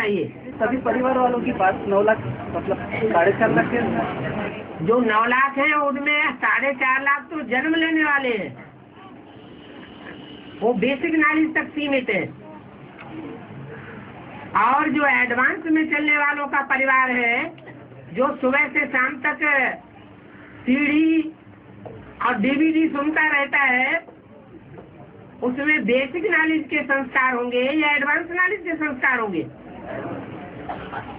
चाहिए। सभी परिवार वालों की बात नौ लाख मतलब साढ़े चार लाख जो नौ लाख है, उनमें साढ़े चार लाख तो जन्म लेने वाले हैं। वो बेसिक नॉलेज तक सीमित है। और जो एडवांस में चलने वालों का परिवार है, जो सुबह से शाम तक सीढ़ी और डीवीडी सुनता रहता है, उसमें बेसिक नॉलेज के संस्कार होंगे या एडवांस नॉलेज के संस्कार होंगे।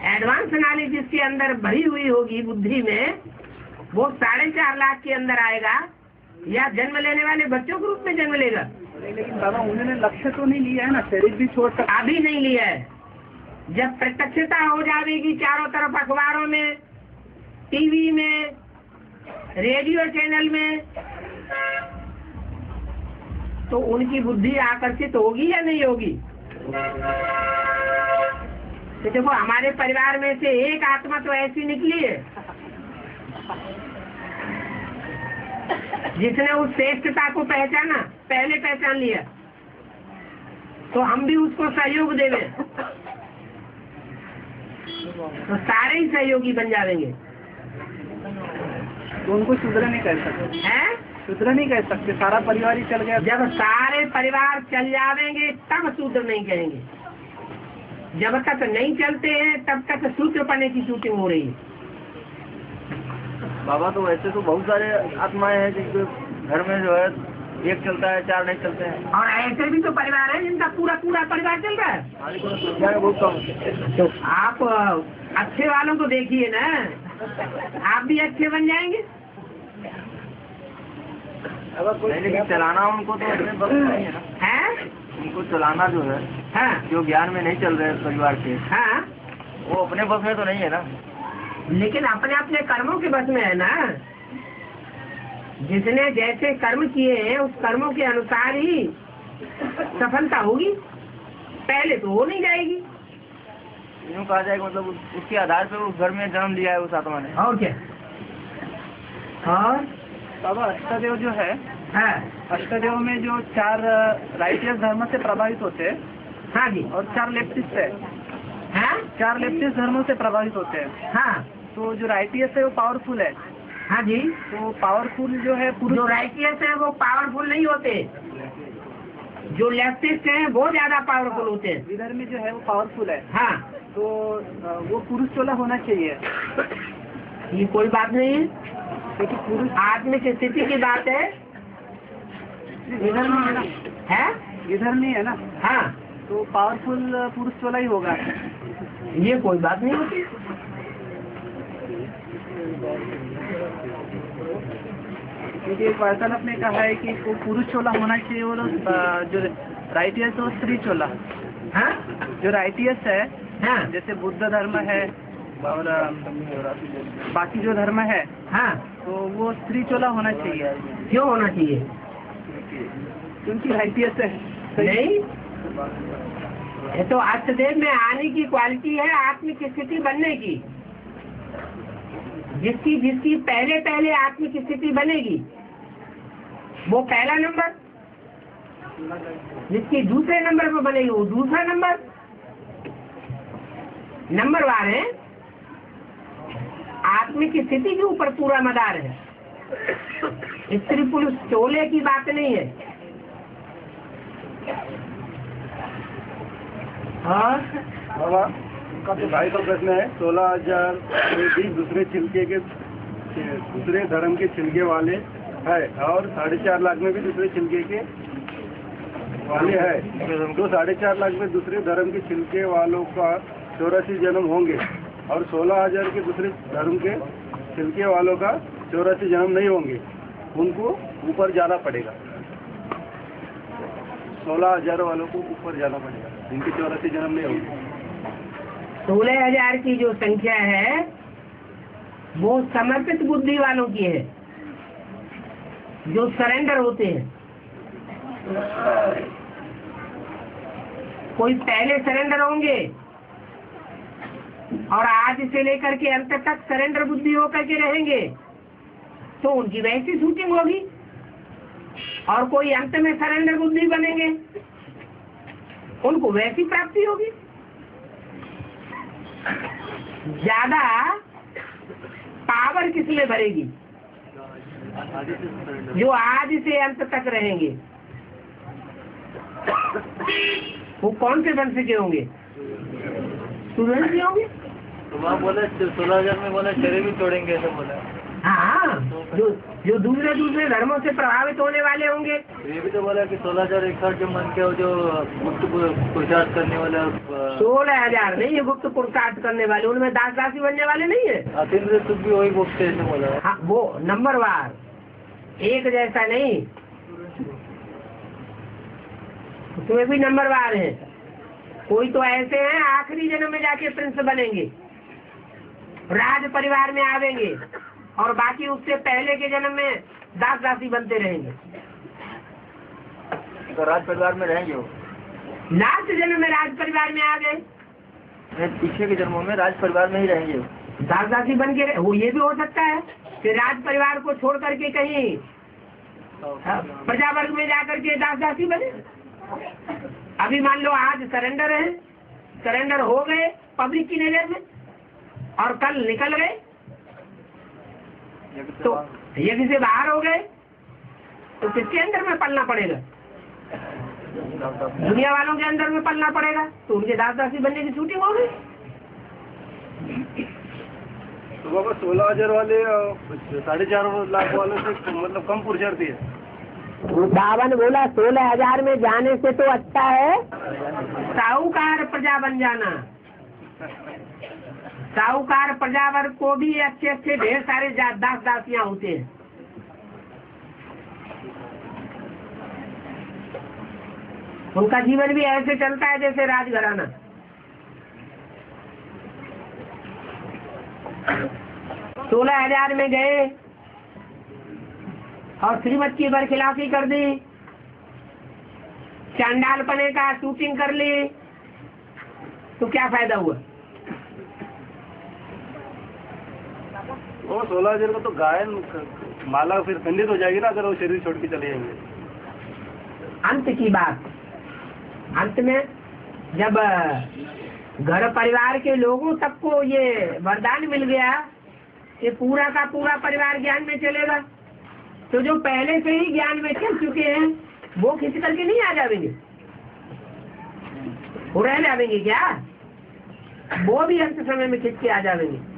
एडवांस नॉलेज जिसके अंदर भरी हुई होगी बुद्धि में वो साढ़े चार लाख के अंदर आएगा या जन्म लेने वाले बच्चों के रूप में जन्म लेगा। लेकिन बाबा उन्होंने लक्ष्य तो नहीं लिया है ना शरीर भी छोड़ सकता अभी नहीं लिया है। जब प्रत्यक्षता हो जाएगी चारों तरफ़ अखबारों में टीवी में रेडियो चैनल में तो उनकी बुद्धि आकर्षित होगी या नहीं होगी? तो देखो हमारे परिवार में से एक आत्मा तो ऐसी निकली है। जिसने उस श्रेष्ठता को पहचाना पहले पहचान लिया। तो हम भी उसको सहयोग देवे तो सारे ही सहयोगी बन जाएँगे। तो उनको सुधर नहीं कर सकते। हैं? सुधर नहीं कह सकते। सारा परिवार ही चल गया। जब सारे परिवार चल जावेंगे तब सूत्र नहीं कहेंगे। जब तक नहीं चलते हैं तब तक सूत्र पढ़ने की शूटिंग हो रही है। बाबा तो वैसे तो बहुत सारे आत्माएँ हैं जिनके घर में जो है एक चलता है चार नहीं चलते हैं। और ऐसे भी तो परिवार है जिनका पूरा पूरा परिवार चल रहा है। में बहुत कम तो आप अच्छे वालों को देखिए ना। आप भी अच्छे बन जाएँगे। नहीं लेकिन चलाना उनको तो है हैं? उनको चलाना जो है हाँ। जो ज्ञान में नहीं चल रहे परिवार के हाँ। वो अपने बस में तो नहीं है ना। लेकिन अपने अपने कर्मों के बस में है ना। जिसने जैसे कर्म किए हैं उस कर्मों के अनुसार ही सफलता होगी। पहले तो हो नहीं जाएगी। यूँ कहा जाए कि मतलब उसके आधार पर उस घर में जन्म लिया है उस आत्मा ने। और क्या? और? बाबा अष्टदेव जो है हाँ। अष्टदेव में जो चार राइटियस धर्म से प्रभावित होते हैं। हाँ जी। और चार लेफ्टिस्ट है। हाँ? चार लेफ्टिस्ट धर्मों से प्रभावित होते हैं। हाँ। तो जो राइटियस है वो पावरफुल है। हाँ जी। तो पावरफुल जो है जो राइटियस है वो पावरफुल नहीं होते। जो लेफ्टिस्ट हैं वो ज़्यादा पावरफुल होते हैं। विधर में जो है वो पावरफुल है। हाँ। तो वो पुरुष चोला होना चाहिए। ये कोई बात नहीं। है क्योंकि पुरुष आत्मिक स्थिति की बात है। विधर में है ना? है? विधर में है ना? हाँ। तो पावरफुल पुरुष चोला ही होगा। ये कोई बात नहीं होती। क्योंकि एक वार्तालाप ने कहा है कि वो पुरुष चोला होना चाहिए और जो राइटियस है वो स्त्री चोला। हाँ? जो राइटियस है हाँ। जैसे बुद्ध धर्म है और बाकी जो धर्म है हाँ। तो वो स्त्री चोला होना चाहिए। क्यों होना चाहिए? क्योंकि राइटियस है। नहीं। तो अष्टदेव में आने की क्वालिटी है आत्मिक स्थिति बनने की। जिसकी जिसकी पहले पहले आत्मिक स्थिति बनेगी। वो पहला नंबर जिसकी दूसरे नंबर पर बनेगी, वो दूसरा नंबर नंबर वार है। आत्मिक स्थिति के ऊपर पूरा मदार है। स्त्री पुरुष चोले की बात नहीं है। और बाबा भाई का प्रश्न है, सोलह हज़ार भी दूसरे छिलके के, दूसरे धर्म के छिलके वाले है और साढ़े चार लाख में भी दूसरे छिलके के वाले है। तो साढ़े चार लाख में दूसरे धर्म के छिलके वालों का चौरासी जन्म होंगे और सोलह हज़ार के दूसरे धर्म के छिलके वालों का चौरासी जन्म नहीं होंगे। उनको ऊपर जाना पड़ेगा। सोलह हज़ार वालों को ऊपर जाना पड़ेगा। इनके चौरासी जन्म नहीं होंगे। सोलह हज़ार की जो संख्या है, वो समर्पित बुद्धि वालों की है, जो सरेंडर होते हैं। कोई पहले सरेंडर होंगे, और आज से लेकर के अंत तक सरेंडर बुद्धि होकर के रहेंगे तो उनकी वैसी शूटिंग होगी। और कोई अंत में सरेंडर बुद्धि बनेंगे? उनको वैसी प्राप्ति होगी। ज़्यादा पावर किसमें भरेगी? जो आज से अंत तक रहेंगे। वो कौन से वंश के होंगे? सूरज के होंगे। तो बोले सोलह हज़ार में बोले शरीर भी तोड़ेंगे, ऐसा बोला। हाँ जो जो दूसरे दूसरे धर्मों से प्रभावित होने वाले होंगे। ये भी तो बोला कि सोलह हज़ार एक जो मन के जो गुप्त पुरुषार्थ करने वाले सोलह हज़ार नहीं है गुप्त पुरुषार्थ करने वाले उनमें दास दासी बनने वाले नहीं है। अ, अतीन्द्र सुख भी वही गुप्त ऐसे बोला। हाँ वो नंबर वार एक जैसा नहीं। उसमें भी नंबर वार है। कोई तो ऐसे हैं आखिरी जन्म में जाके प्रिंस बनेंगे। राज परिवार में आवेंगे। और बाकी उससे पहले के जन्म में दास दासी बनते रहेंगे। तो राज परिवार में रहेंगे वो? लास्ट जन्म में राज परिवार में आ गए। पीछे के जन्मों में राज परिवार में ही रहेंगे दास दासी बन के वो ये भी हो सकता है कि राज परिवार को छोड़ करके कहीं हाँ, प्रजा वर्ग में जाकर के दास दासी बने। अभी मान लो आज सरेंडर है सरेंडर हो गए पब्लिक की नज़र में और कल निकल गए। तो तो यदि से बाहर हो गए तो किसके अंदर में पलना पड़ेगा? दुनिया वालों के अंदर में पलना पड़ेगा तो उनके दास दासी बनने की शूटिंग हो गई। तो बाबा सोलह हज़ार वाले साढ़े चार लाख वालों से मतलब कम पुरुषार्थी है बावन बोला सोलह हज़ार में जाने से तो अच्छा है साहूकार प्रजा बन जाना। साहूकार प्रजा वर्ग को भी अच्छे अच्छे ढेर सारे दास दासियाँ होते हैं। उनका जीवन भी ऐसे चलता है जैसे राजघराना सोलह हज़ार में गए और श्रीमत की बरखिलाफी कर दी। चांडाल पने का शूटिंग कर ली। तो क्या फ़ायदा हुआ? वो सोलह हज़ार का तो गायन माला फिर खंडित हो जाएगी ना अगर वो शरीर छोड़ के चले जाएँगे। अंत की बात। अंत में जब घर परिवार के लोगों तक को ये वरदान मिल गया कि पूरा का पूरा परिवार ज्ञान में चलेगा। तो जो पहले से ही ज्ञान में चल चुके हैं, वो खिंच करके नहीं आ जाएँगे। वो रह जाएँगे क्या? वो भी अंत समय में खिंच के आ जाएँगे।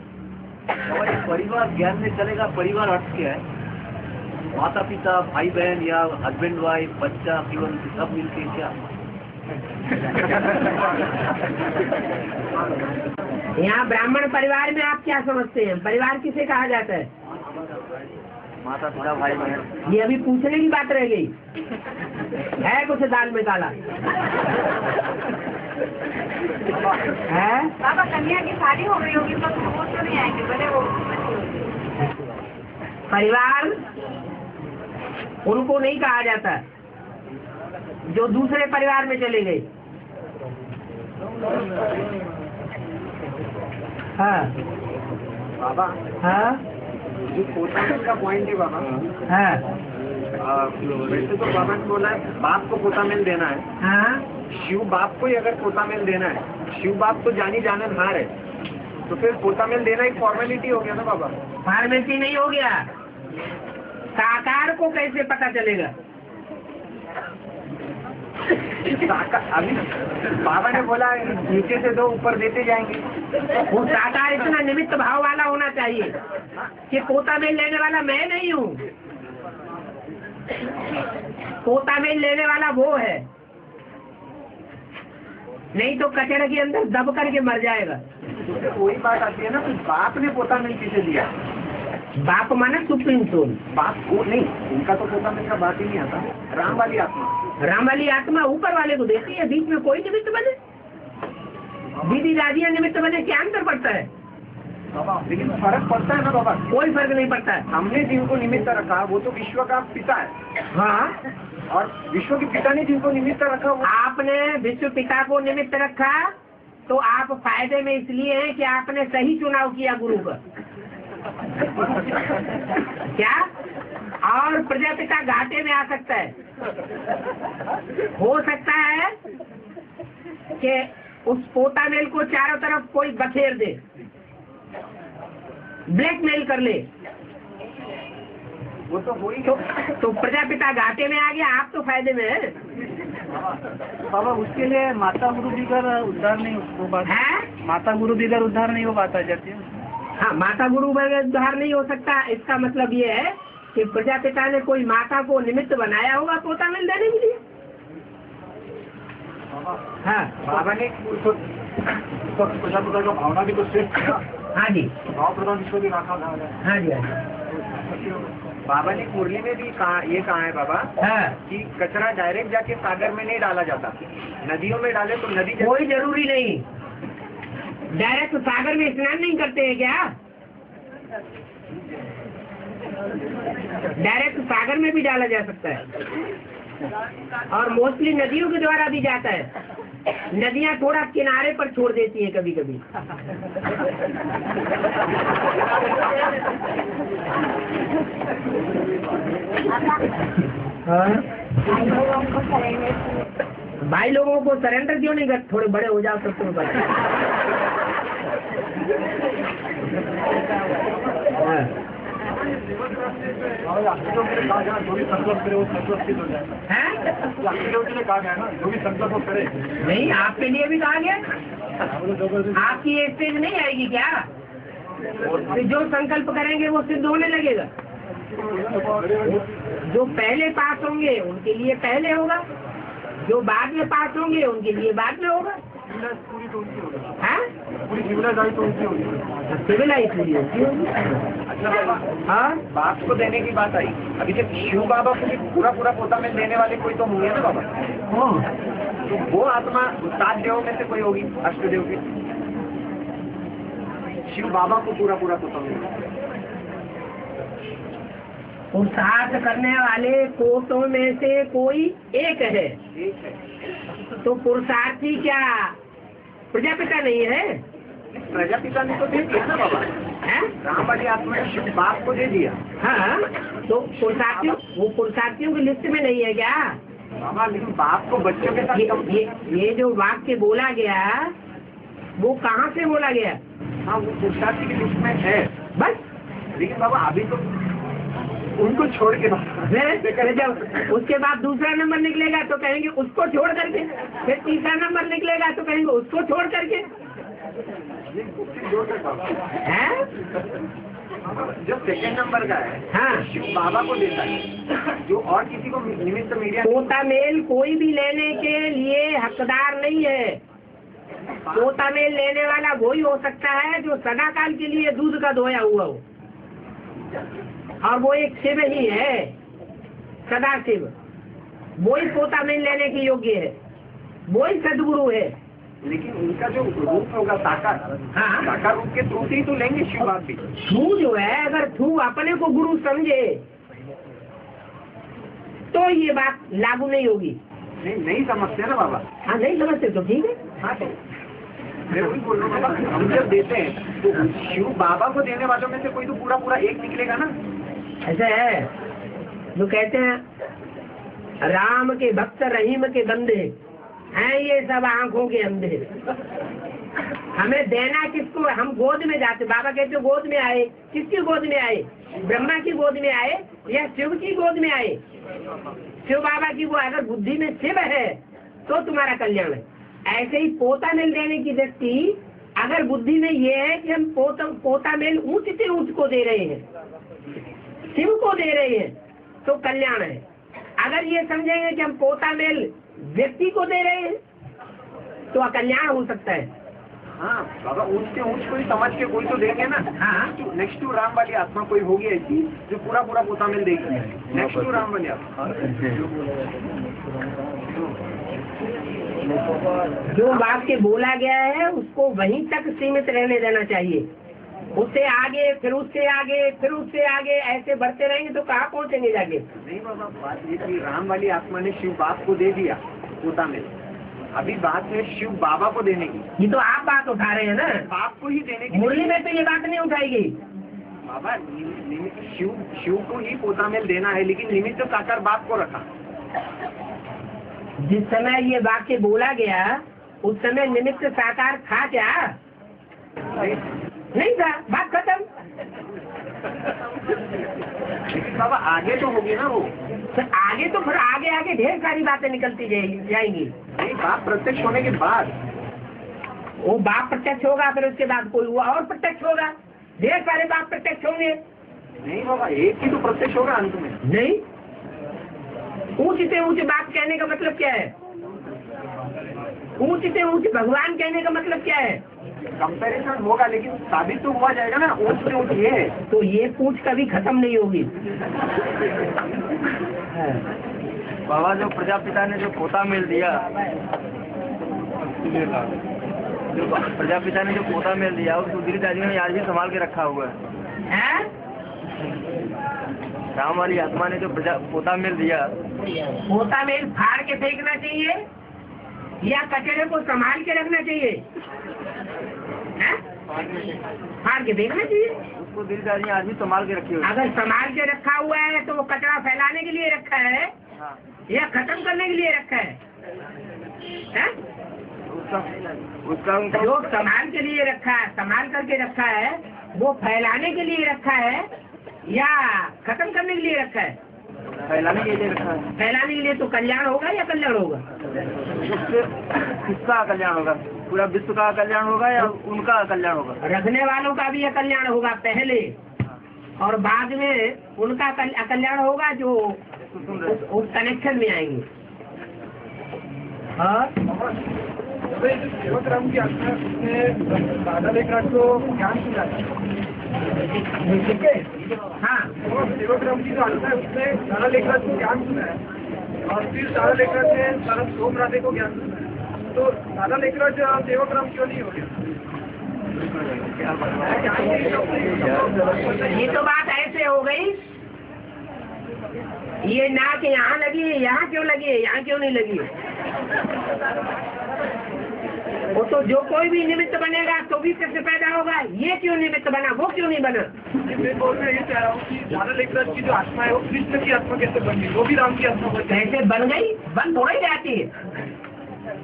ये परिवार ज्ञान में चलेगा परिवार अर्थ क्या है। माता पिता भाई बहन या हस्बैंड वाइफ बच्चा केवल सब मिलके क्या? यहाँ ब्राह्मण परिवार में आप क्या समझते हैं? परिवार किसे कहा जाता है? माता पिता भाई बहन ये अभी पूछने की बात रह गई। है कुछ दाल में काला है? बाबा कन्या की शादी हो गई होगी तो वो तो नहीं आएँगे बोले वो परिवार? उनको नहीं कहा जाता। जो दूसरे परिवार में चले गए। हाँ। बाबा हाँ। जो का पॉइंट है बाबा। हाँ। आ, वैसे तो बाबा ने बोला है बाप को पोतामेल देना है। हाँ। शिव बाप को ही अगर पोतामेल देना है शिव बाप तो जानी जाने हार है तो फिर पोतामेल देना एक फॉर्मेलिटी हो गया ना बाबा? फॉर्मेलिटी नहीं हो गया। साकार को कैसे पता चलेगा? अभी बाबा ने बोला नीचे से दो ऊपर देते जाएँगे। वो साकार इतना निमित्त भाव वाला होना चाहिए कि पोता मेल लेने वाला मैं नहीं हूँ। पोता मेल लेने वाला वो है। नहीं तो कचरे के अंदर दब करके मर जाएगा। तो वही बात आती है ना कि बाप ने पोतामेल किसे दिया? बाप माना सुप्रीम सोल। बाप को नहीं उनका तो पोतामेल का बात ही नहीं आता। राम वाली आत्मा। राम वाली आत्मा ऊपर वाले को देती है बीच में कोई निमित्त बने? दीदी दादिया निमित्त बने क्या अंतर पड़ता है? लेकिन फ़र्क पड़ता है ना बाबा? कोई फ़र्क नहीं पड़ता। है हमने जिनको निमित्त रखा वो तो विश्व का पिता है। हाँ। और विश्व के पिता ने जिनको निमित्त रखा आपने विश्व पिता को निमित्त रखा तो आप फ़ायदे में इसलिए हैं कि आपने सही चुनाव किया गुरु का। क्या? और प्रजापिता घाटे में आ सकता है। हो सकता है कि उस पोता मेल को चारों तरफ़ कोई बखेर दे, ब्लैकमेल कर ले। वो तो हो ही तो, तो प्रजापिता घाटे में आ गया आप तो फ़ायदे में है। बाबा उसके लिए माता गुरु बिगर उद्धार नहीं हो पाता हैं? माता गुरु बिगर उद्धार नहीं हो पाता जाती है। हाँ माता गुरु बगैर उद्धार नहीं हो सकता इसका मतलब ये है कि प्रजापिता ने कोई माता को निमित्त बनाया होगा पोता मिल देने के लिए। हाँ। बाबा ने प्रजापिता का भावना भी तो श्रेष्ठ हाँ जी। भाव प्रधान विश्व भी रखा था। हाँ जी हाँ जी। बाबा ने मुरली में भी कहा ये कहा है बाबा? हाँ। कि कचरा डायरेक्ट जाके सागर में नहीं डाला जाता। नदियों में डाले तो नदी कोई ज़रूरी नहीं। डायरेक्ट सागर में स्नान नहीं करते हैं क्या? डायरेक्ट सागर में भी डाला जा सकता है। और मोस्टली नदियों के द्वारा भी जाता है। नदियाँ थोड़ा किनारे पर छोड़ देती है कभी कभी भाई लोगों को सरेंडर क्यों नहीं कर, थोड़े बड़े हो जाओ तब तुम्हें पता नहीं, आपके लिए भी कहा गया आपकी ये स्टेज नहीं आएगी क्या? जो संकल्प करेंगे वो सिद्ध होने लगेगा। जो पहले पास होंगे, उनके लिए पहले होगा। जो बाद में पास होंगे, उनके लिए बाद में होगा। सिविलाइज आई बाबा हाँ? बाप को देने की बात आई। अभी जब शिव बाबा को पूरा पूरा पोता में देने वाले कोई तो होंगे ना बाबा। हाँ। तो वो आत्मा सात देवों में से कोई होगी अष्टदेव की? शिव बाबा को पूरा पूरा पोता में। पुरुषार्थ करने वाले कोटों में से कोई एक है। है। तो पुरुषार्थी क्या? प्रजापिता नहीं है। प्रजापिता ने तो दे दिया ना बाबा। हैं? राम वाली आत्मा ने बाप को दे दिया। हाँ तो पुरुषार्थियों वो पुरुषार्थियों की लिस्ट में नहीं है क्या? बाबा लेकिन बाप को बच्चों के साथ ये ये, ये जो वाक्य बोला गया वो कहाँ से बोला गया? हाँ वो पुरुषार्थी की लिस्ट में है। बस। लेकिन बाबा अभी तो उनको छोड़ के जब उसके बाद दूसरा नंबर निकलेगा तो कहेंगे उसको छोड़ करके। फिर तीसरा नंबर निकलेगा तो कहेंगे उसको छोड़ करके। हैं? जब सेकंड नंबर का है हाँ। शिव बाबा को देता है। जो और किसी को निमित्त मीडिया पोता मेल कोई भी लेने के लिए हकदार नहीं है। पोता मेल लेने वाला वही हो सकता है जो सदा काल के लिए दूध का धोया हुआ हो। और वो एक शिव ही है सदा शिव वो ही पोता मेल लेने के योग्य है। वो ही सदगुरु है। लेकिन उनका जो रूप होगा साकार। हाँ। साकार रूप के थ्रू से ही तो लेंगे शिव बाप भी। थू जो है अगर थू अपने को गुरु समझे तो ये बात लागू नहीं होगी। नहीं नहीं समझते ना बाबा। हाँ नहीं समझते तो ठीक है। हाँ तो मैं वही बोल रहा हूँ बाबा हम जब देते हैं तो शिव बाबा को देने वालों में से कोई तो पूरा पूरा एक निकलेगा ना? ऐसा है। जो कहते हैं, राम के भक्त रहीम के बंदे हैं, ये सब आँखों के अंधे। हमें देना किसको? हम गोद में जाते। बाबा कहते, गोद में आए। किसकी गोद में आए? ब्रह्मा की गोद में आए या शिव की गोद में आए? शिव बाबा की वो अगर बुद्धि में शिव है तो तुम्हारा कल्याण है। ऐसे ही पोता मेल देने की व्यक्ति, अगर बुद्धि में ये है कि हम पोता पोता मेल ऊंच से ऊंच को दे रहे हैं शिव को दे रहे हैं तो कल्याण है। अगर ये समझेंगे कि हम पोता मेल व्यक्ति को दे रहे हैं तो अकल्याण हो सकता है। हाँ बाबा ऊंच के ऊंच कोई समझ के कोई तो देंगे ना। हाँ। नेक्स्ट टू राम वाली आत्मा कोई होगी ऐसी जो पूरा पूरा पोता मिल देगी नेक्स्ट टू राम वाली आत्मा। जो वाक्य बोला गया है उसको वहीं तक सीमित रहने देना चाहिए। उससे आगे फिर उससे आगे फिर उससे आगे ऐसे बढ़ते रहेंगे तो कहाँ पहुँचेंगे जाके? नहीं बाबा बात ये कि राम वाली आत्मा ने शिव बाप को दे दिया पोता में। अभी बात है शिव बाबा को देने की। ये तो आप बात उठा रहे हैं ना। बाप को ही देने की मुरली में तो ये बात नहीं उठाई गई बाबा शिव शिव को ही पोता में देना है लेकिन निमित्त साकार बाप को रखा। जिस समय ये वाक्य बोला गया उस समय निमित्त साकार था क्या? नहीं था बात खत्म बाबा आगे तो होगी ना वो। तो आगे तो फिर आगे आगे ढेर सारी बातें निकलती जाएगी। नहीं बात प्रत्यक्ष होने के बाद। वो बाप प्रत्यक्ष होगा फिर उसके बाद कोई हुआ और प्रत्यक्ष होगा। ढेर सारे बाप प्रत्यक्ष होंगे। नहीं बाबा एक ही तो प्रत्यक्ष होगा अंत में। नहीं। ऊंच से ऊंच बात कहने का मतलब क्या है? ऊंच से ऊंच भगवान कहने का मतलब क्या है? कंपैरिजन होगा लेकिन साबित तो हुआ जाएगा ना ऊंच से ऊंच ये। है तो ये पूछ कभी खत्म नहीं होगी। बाबा जो प्रजापिता ने जो पोता मिल दिया जो प्रजापिता ने जो पोता मिल दिया उसको गिरिराज ने आज भी संभाल के रखा हुआ है। हैं? राम वाली आत्मा ने जो प्रजा पोता मिल दिया पोता मेल फाड़ के फेंकना चाहिए या कचरे को संभाल के रखना चाहिए? हैं? फाड़ के देखना चाहिए उसको आज भी संभाल के रखी हुई अगर संभाल के रखा हुआ है तो वो कचरा फैलाने के लिए रखा है हाँ। या खत्म करने के लिए रखा है हैं? उसका उसका जो संभाल के लिए रखा है संभाल करके रखा है वो फैलाने के लिए रखा है या खत्म करने के लिए रखा है फैलाने के लिए रखा है। फैलाने के लिए तो कल्याण होगा या कल्याण होगा? किसका कल्याण होगा? पूरा विश्व का कल्याण होगा या उनका कल्याण होगा? रखने वालों का भी कल्याण होगा पहले। और बाद में उनका कल्याण होगा जो उस, कनेक्शन में आएँगे। और? सेवकराम की उसने ज्ञान सुना ठीक है हाँ सेवकराम की जो आत्मा है उसने दादा लेखराज को ज्ञान सुना है और फिर दादा लेखराज ने दादा सोम राधे को ज्ञान सुना है तो दादा लेखराज सेवकराम क्यों नहीं हो गया ये तो बात ऐसे हो गई। ये ना कि यहाँ लगी है, यहाँ क्यों लगी है, यहाँ क्यों नहीं लगी वो तो जो कोई भी निमित्त बनेगा तो भी कैसे पैदा होगा। ये क्यों निमित्त बना? वो क्यों नहीं बना? मैं बोल मैं ये चाह रहा हूँ दादा की जो आत्मा है वो कृष्ण की आत्मा कैसे बन गई? वो भी राम की आत्मा बन कैसे बन गई? बन थोड़ा ही जाती है।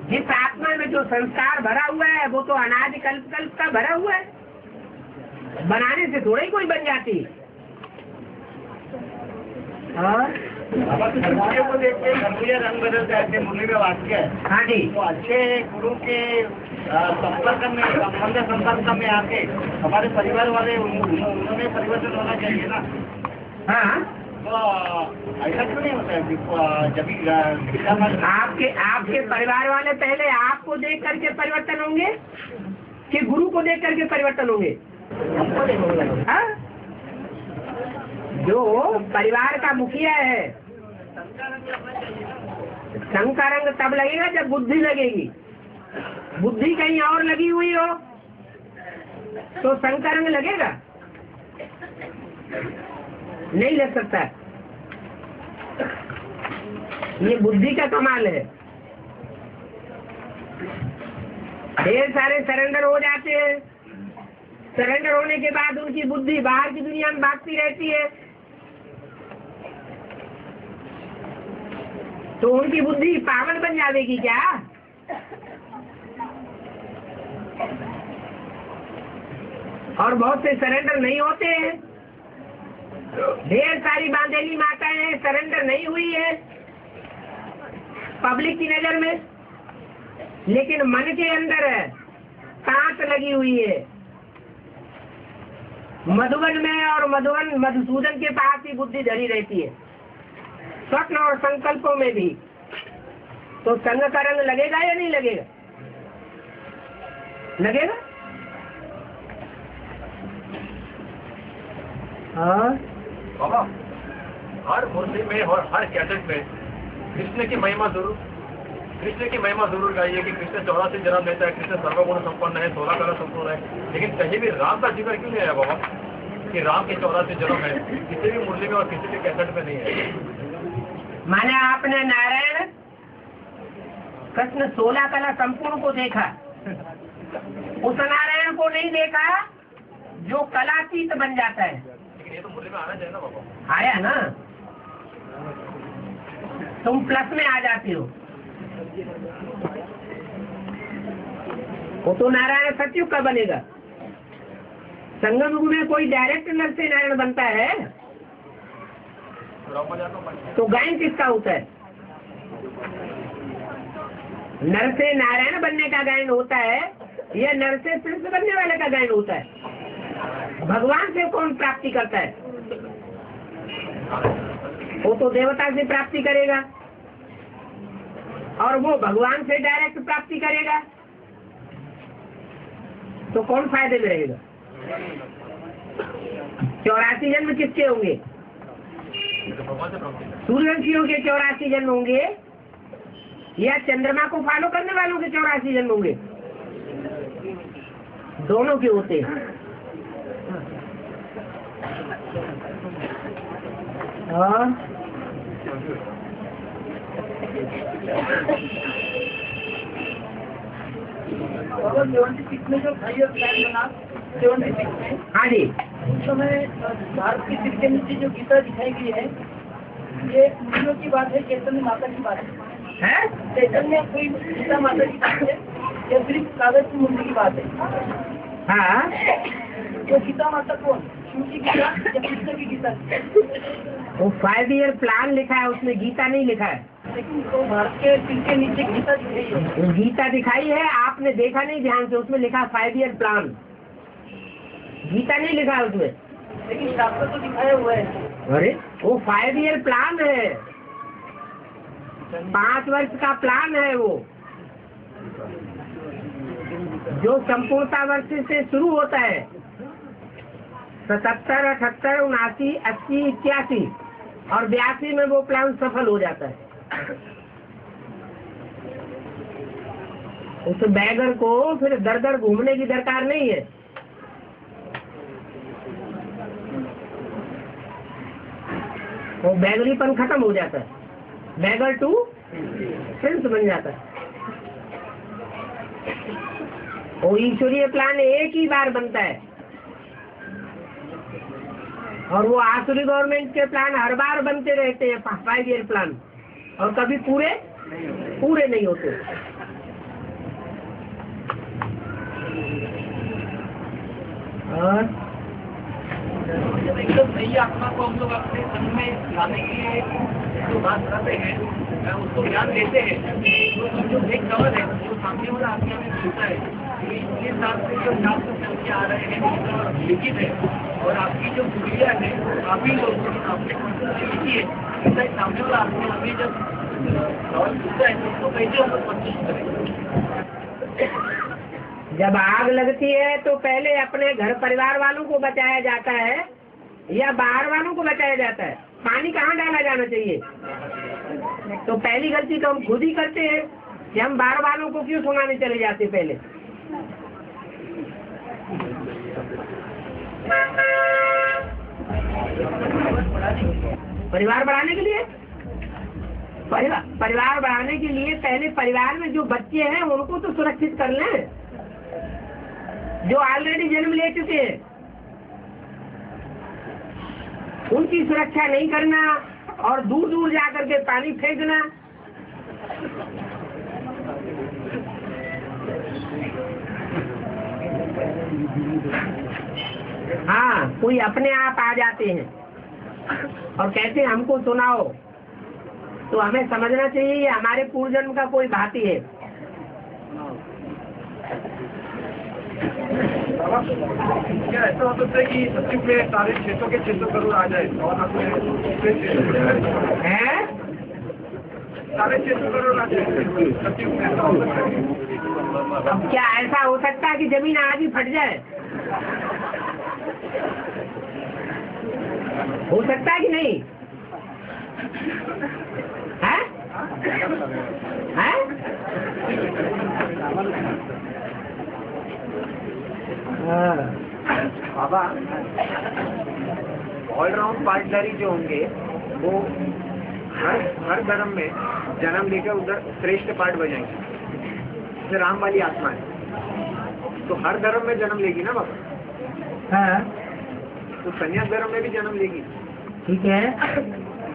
जिस आत्मा में जो संस्कार भरा हुआ है वो तो अनाज कल्प कल्प का भरा हुआ है। बनाने से थोड़ा ही कोई बन जाती है। और को देख के रंग बदल जाते मुरली में वाक्य है। हाँ जी। तो अच्छे गुरु के संपर्क में संबंध संपर्क में आके हमारे परिवार वाले उन- उन- उन्होंने परिवर्तन होना चाहिए ना। हाँ तो ऐसा क्यों नहीं होता है? जब आपके आपके परिवार वाले पहले आपको देख करके परिवर्तन होंगे कि गुरु को देख करके परिवर्तन होंगे? हमको देखो हाँ? जो परिवार का मुखिया है। संघ का रंग तब लगेगा जब बुद्धि लगेगी। बुद्धि कहीं और लगी हुई हो तो संघ का रंग लगेगा। नहीं लग सकता। ये बुद्धि का कमाल है। ढेर सारे सरेंडर हो जाते हैं। सरेंडर होने के बाद उनकी बुद्धि बाहर की दुनिया में भागती रहती है। तो उनकी बुद्धि पागल बन जाएगी क्या? और बहुत से सरेंडर नहीं होते हैं। ढेर सारी बांधेली माताएँ हैं सरेंडर नहीं हुई है। पब्लिक की नज़र में। लेकिन मन के अंदर कांट लगी हुई है। मधुबन में और मधुबन मधुसूदन के पास ही बुद्धि धरी रहती है। स्वप्न और संकल्पों में भी। तो संग का रंग लगेगा या नहीं लगेगा? लगेगा? हाँ? हर मुरली में और हर कैसेट में कृष्ण की महिमा ज़रूर। कृष्ण की महिमा ज़रूर गाइए कि कृष्ण चौरासी जन्म लेता है, कृष्ण सर्वगुण संपन्न है, सोलह कला संपूर्ण है। लेकिन कहीं भी राम का ज़िक्र क्यों नहीं आया बाबा? कि राम के चौरासी जन्म है, किसी भी मुरली में और किसी भी कैसेट में नहीं है। माने आपने नारायण कृष्ण सोलह कला संपूर्ण को देखा। उस नारायण को नहीं देखा जो कलातीत बन जाता है। तो आना चाहिए ना बाबा। आया ना? तुम प्लस में आ जाते हो। वो तो नारायण सत्युग का बनेगा। संगम युग में कोई डायरेक्ट नरसिंह नारायण बनता है। तो गायन किसका होता है? नर से नारायण बनने का गायन होता है, या नर से कृष्ण बनने वाले का गायन होता है? भगवान से कौन प्राप्ति करता है? वो तो देवता से प्राप्ति करेगा। और वो भगवान से डायरेक्ट प्राप्ति करेगा। तो कौन फ़ायदे में रहेगा? चौरासी जन्म किसके होंगे भगवान से प्राप्ति है। सूर्यवंशियों के चौरासी जन्म होंगे या चंद्रमा को फॉलो करने वालों के चौरासी जन्म होंगे? दोनों के होते हैं। हाँ। में जो हाँ जी। उस समय भारत की नीचे जो गीता दिखाई गई है ये मुनियों की बात है चैतन्य माता की बात है। चैतन्य कोई गीता माता की बात है या सिर्फ़ कागज़ की मूर्ति की बात है? हाँ। तो गीता माता कौन? शिव की गीता या कृष्ण की गीता? वो फाइव ईयर प्लान लिखा है उसमें गीता नहीं लिखा है। लेकिन तो भारत के सिर नीचे गीता दिखाई है। गीता दिखाई है आपने देखा नहीं ध्यान से उसमें लिखा फाइव ईयर प्लान गीता नहीं लिखा है उसमें? लेकिन शास्त्र तो दिखाया हुआ है। अरे वो फाइव ईयर प्लान है। पाँच वर्ष का प्लान है वो। जो संपूर्णता वर्ष से शुरू होता है। सतहत्तर अठहत्तर उनासी अस्सी इक्यासी और बयासी में वो प्लान सफल हो जाता है। उस बैगर को फिर दर दर घूमने की दरकार नहीं है। वो बैगरीपन खत्म हो जाता है। बैगर टू प्रिंस बन जाता है। वो ईश्वरीय प्लान एक ही बार बनता है। और वो आसुरी गवर्नमेंट के प्लान हर बार बनते रहते हैं फाइव ईयर प्लान और कभी पूरे पूरे नहीं होते। और एकदम सही आत्मा को हम लोग अपने मन में लाने के लिए जो बात कर रहे हैं उसको ज्ञान देते हैं। तो जो एक कवर है, जो सामने वाला आदमी हमें पूछता है इसके साथ जो शास्त्र चल आ रहे हैं लिखित है, और आपकी जो गुड़िया है, आप ही लोग आपने लिखी है ही सामने वाला आदमी हमें जब सवाल पूछता है तो उसको कैसे हम लोग संतुष्ट करें जब आग लगती है तो पहले अपने घर परिवार वालों को बचाया जाता है, या बाहर वालों को बचाया जाता है। पानी कहाँ डाला जाना चाहिए? तो पहली गलती तो हम खुद ही करते हैं, कि हम बाहर वालों को क्यों सुनाने चले जाते पहले? परिवार बढ़ाने के लिए? परिवार बढ़ाने के लिए पहले परिवार में जो बच्चे हैं, उनको तो सुरक्षित कर लें। जो ऑलरेडी जन्म ले चुके हैं। उनकी सुरक्षा नहीं करना और दूर दूर जाकर के पानी फेंकना। हाँ कोई अपने आप आ जाते हैं और कहते हैं, हमको सुनाओ। तो हमें समझना चाहिए, ये हमारे पूर्व जन्म का कोई भाती है। क्या ऐसा हो सकता है कि सचिव में सारे छह सौ के छह सौ करोड़ आ जाए और हमें दूसरे छह सौ करोड़ साढ़े छह सौ करोड़ आ जाए। सचिव में ऐसा हो सकता है अब क्या ऐसा हो सकता है कि ज़मीन आज ही फट जाए? हो सकता है कि नहीं? है? हाँ? बाबा ऑलराउंड पार्टनरी जो होंगे वो हर हर धर्म में जन्म लेकर उधर श्रेष्ठ पाठ बजाएँगे। जैसे राम वाली आत्मा है। तो हर धर्म में जन्म लेगी ना बाबा? हाँ। तो संन्यास धर्म में भी जन्म लेगी। ठीक है।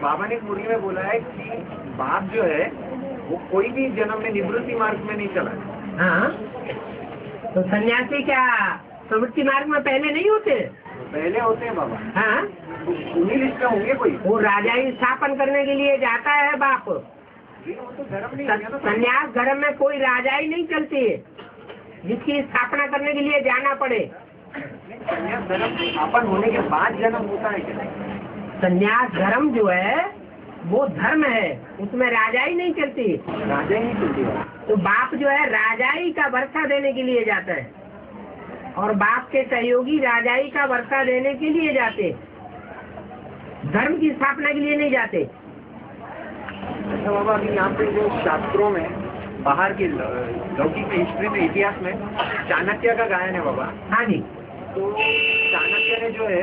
बाबा ने मुरली में बोला है कि बाप जो है वो कोई भी जन्म में निवृत्ति मार्ग में नहीं चला। हाँ। तो सन्यासी क्या? प्रवृत्ति मार्ग में पहले नहीं होते? पहले होते हैं बाबा। हाँ? उन्हीं लिस्ट में होंगे कोई। वो राजाई स्थापन करने के लिए जाता है बाप। तो है संन्यास धर्म में कोई राजाई नहीं चलती है। जिसकी स्थापना करने के लिए जाना पड़े। संन्यास धर्म स्थापन होने के बाद जन्म होता है संन्यास धर्म जो है वो धर्म है। उसमें राजाई नहीं चलती। राजा ही नहीं चलती तो बाप जो है राजाई का वर्षा देने के लिए जाता है। और बाप के सहयोगी राजाई का वर्षा देने के लिए जाते। धर्म की स्थापना के लिए नहीं जाते। अच्छा बाबा अभी यहाँ पे जो शास्त्रों में बाहर के लौकिक हिस्ट्री में इतिहास में चाणक्य का गायन है बाबा। हाँ जी। तो चाणक्य ने जो है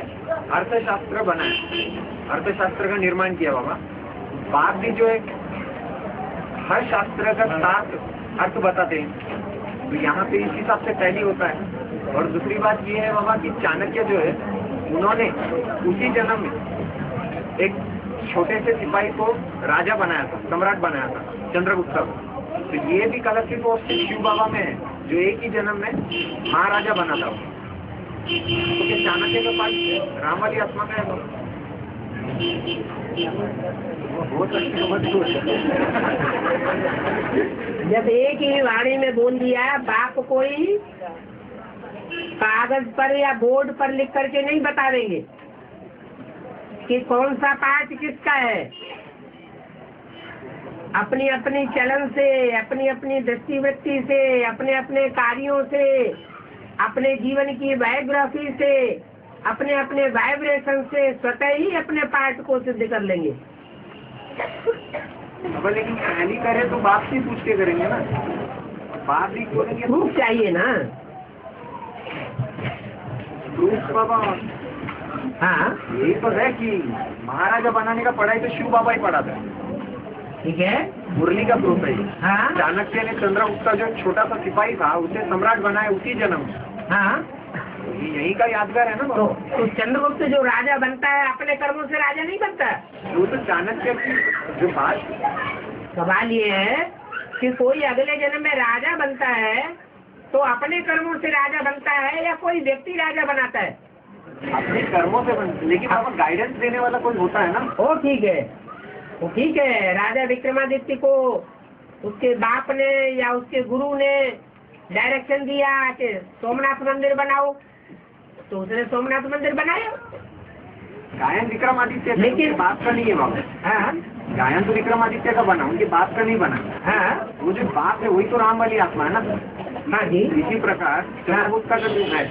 अर्थशास्त्र बनाया। अर्थशास्त्र का निर्माण किया बाबा। बाप भी जो है हर शास्त्र का सात अर्थ बताते हैं। तो यहाँ पे इस हिसाब से पहली होता है। और दूसरी बात ये है बाबा कि चाणक्य जो है, उन्होंने उसी जन्म में एक छोटे से सिपाही को राजा बनाया था, सम्राट बनाया था, चंद्रगुप्त को। तो ये भी कलरशिप और शिव बाबा में है, जो एक ही जन्म में महाराजा बना था। क्योंकि चाणक्य के पास राम वाली आत्मा का है बहुत है। जब एक ही वाणी में बोल दिया, बाप कोई कागज़ पर या बोर्ड पर लिख करके नहीं बता देंगे कि कौन सा पार्ट किसका है। अपनी अपनी चलन से अपनी अपनी दृष्टिवृत्ति से अपने अपने कार्यों से अपने जीवन की बायोग्राफी से अपने अपने वाइब्रेशन से स्वतः ही अपने पार्ट को सिद्ध कर लेंगे। लेकिन पहली करे तो बाप से पूछ के करेंगे ना। बाप भी बोलेंगे प्रूफ चाहिए ना। हाँ। यही तो है कि महाराजा बनाने का पढ़ाई तो शिव बाबा ही पढ़ाता है। ठीक है। मुरली का प्रूफ है हाँ। चाणक्य ने चंद्रगुप्त का जो छोटा सा सिपाही था उसे सम्राट बनाया उसी जन्म हाँ। तो यही का यादगार है ना तो, तो चंद्रगुप्त जो राजा बनता है अपने कर्मों से राजा नहीं बनता? वो तो चाणक्य जो बात। सवाल ये है कि कोई अगले जन्म में राजा बनता है तो अपने कर्मों से राजा बनता है या कोई व्यक्ति राजा बनाता है? अपने कर्मों से बन लेकिन बाबा गाइडेंस देने वाला कोई होता है ना? वो ठीक है। वो ठीक है राजा विक्रमादित्य को उसके बाप ने या उसके गुरु ने डायरेक्शन दिया कि सोमनाथ मंदिर बनाओ। तो उसने सोमनाथ मंदिर बनाया। गायन विक्रमादित्य लेकिन- बाप का नहीं है बाबा हाँ गायन तो विक्रमादित्य का बना उनके बाप का नहीं बना। हाँ। वो जो बाप है वही तो राम वाली आत्मा है ना। हाँ जी। इसी प्रकार चंद्रगुप्त का जो है।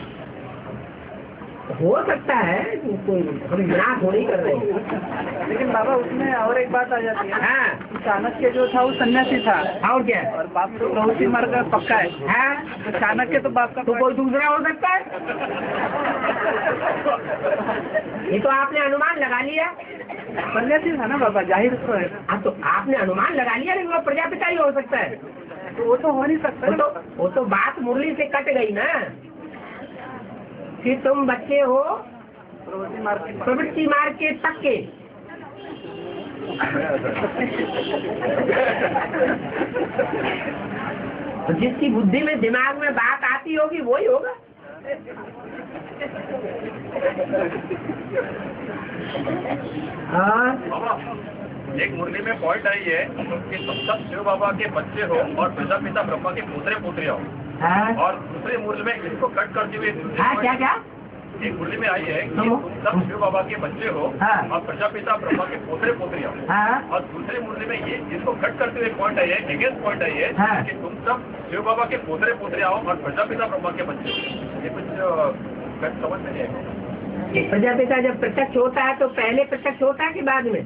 हो सकता है कोई हम ना थोड़ी कर रहे हैं। लेकिन बाबा उसमें और एक बात आ जाती है। हाँ। कि चाणक्य जो था वो सन्यासी था। और क्या? और बाप तो प्रवृत्ति मार्ग पक्का है। हाँ। तो चाणक्य तो बाप का तो कोई दूसरा हो सकता है? ये तो आपने अनुमान लगा लिया। सन्यासी था ना बाबा ज़ाहिर तो है। हाँ तो आपने अनुमान लगा लिया लेकिन वो प्रजापिता ही हो सकता है। तो वो तो हो नहीं सकता वो तो वो तो बात मुरली से कट गई ना। कि तुम बच्चे हो प्रवृत्ति के मार्ग के। तो जिसकी बुद्धि में दिमाग में बात आती होगी वही होगा। हाँ। एक मुरली में पॉइंट आई है कि तुम सब शिव बाबा के बच्चे हो और प्रजापिता ब्रह्मा के पुत्रे पुत्रिया हो। हाँ? और दूसरे मुरली में इसको कट करते हुए हाँ क्या क्या? एक मुरली में आई है कि तुम सब शिव बाबा के बच्चे हो हाँ। और प्रजापिता ब्रह्मा के पुत्रे पुत्रिया हो। हाँ। और दूसरे मुरली में ये इसको कट करते हुए पॉइंट आई है अगेंस्ट पॉइंट आई है हाँ। कि तुम सब शिव बाबा के पोतरे पोतरे आओ और प्रजापिता ब्रह्मा के बच्चे हो। ये कुछ कट समझ में नहीं आएगा प्रजापिता जब प्रत्यक्ष होता है तो पहले प्रत्यक्ष होता है कि बाद में?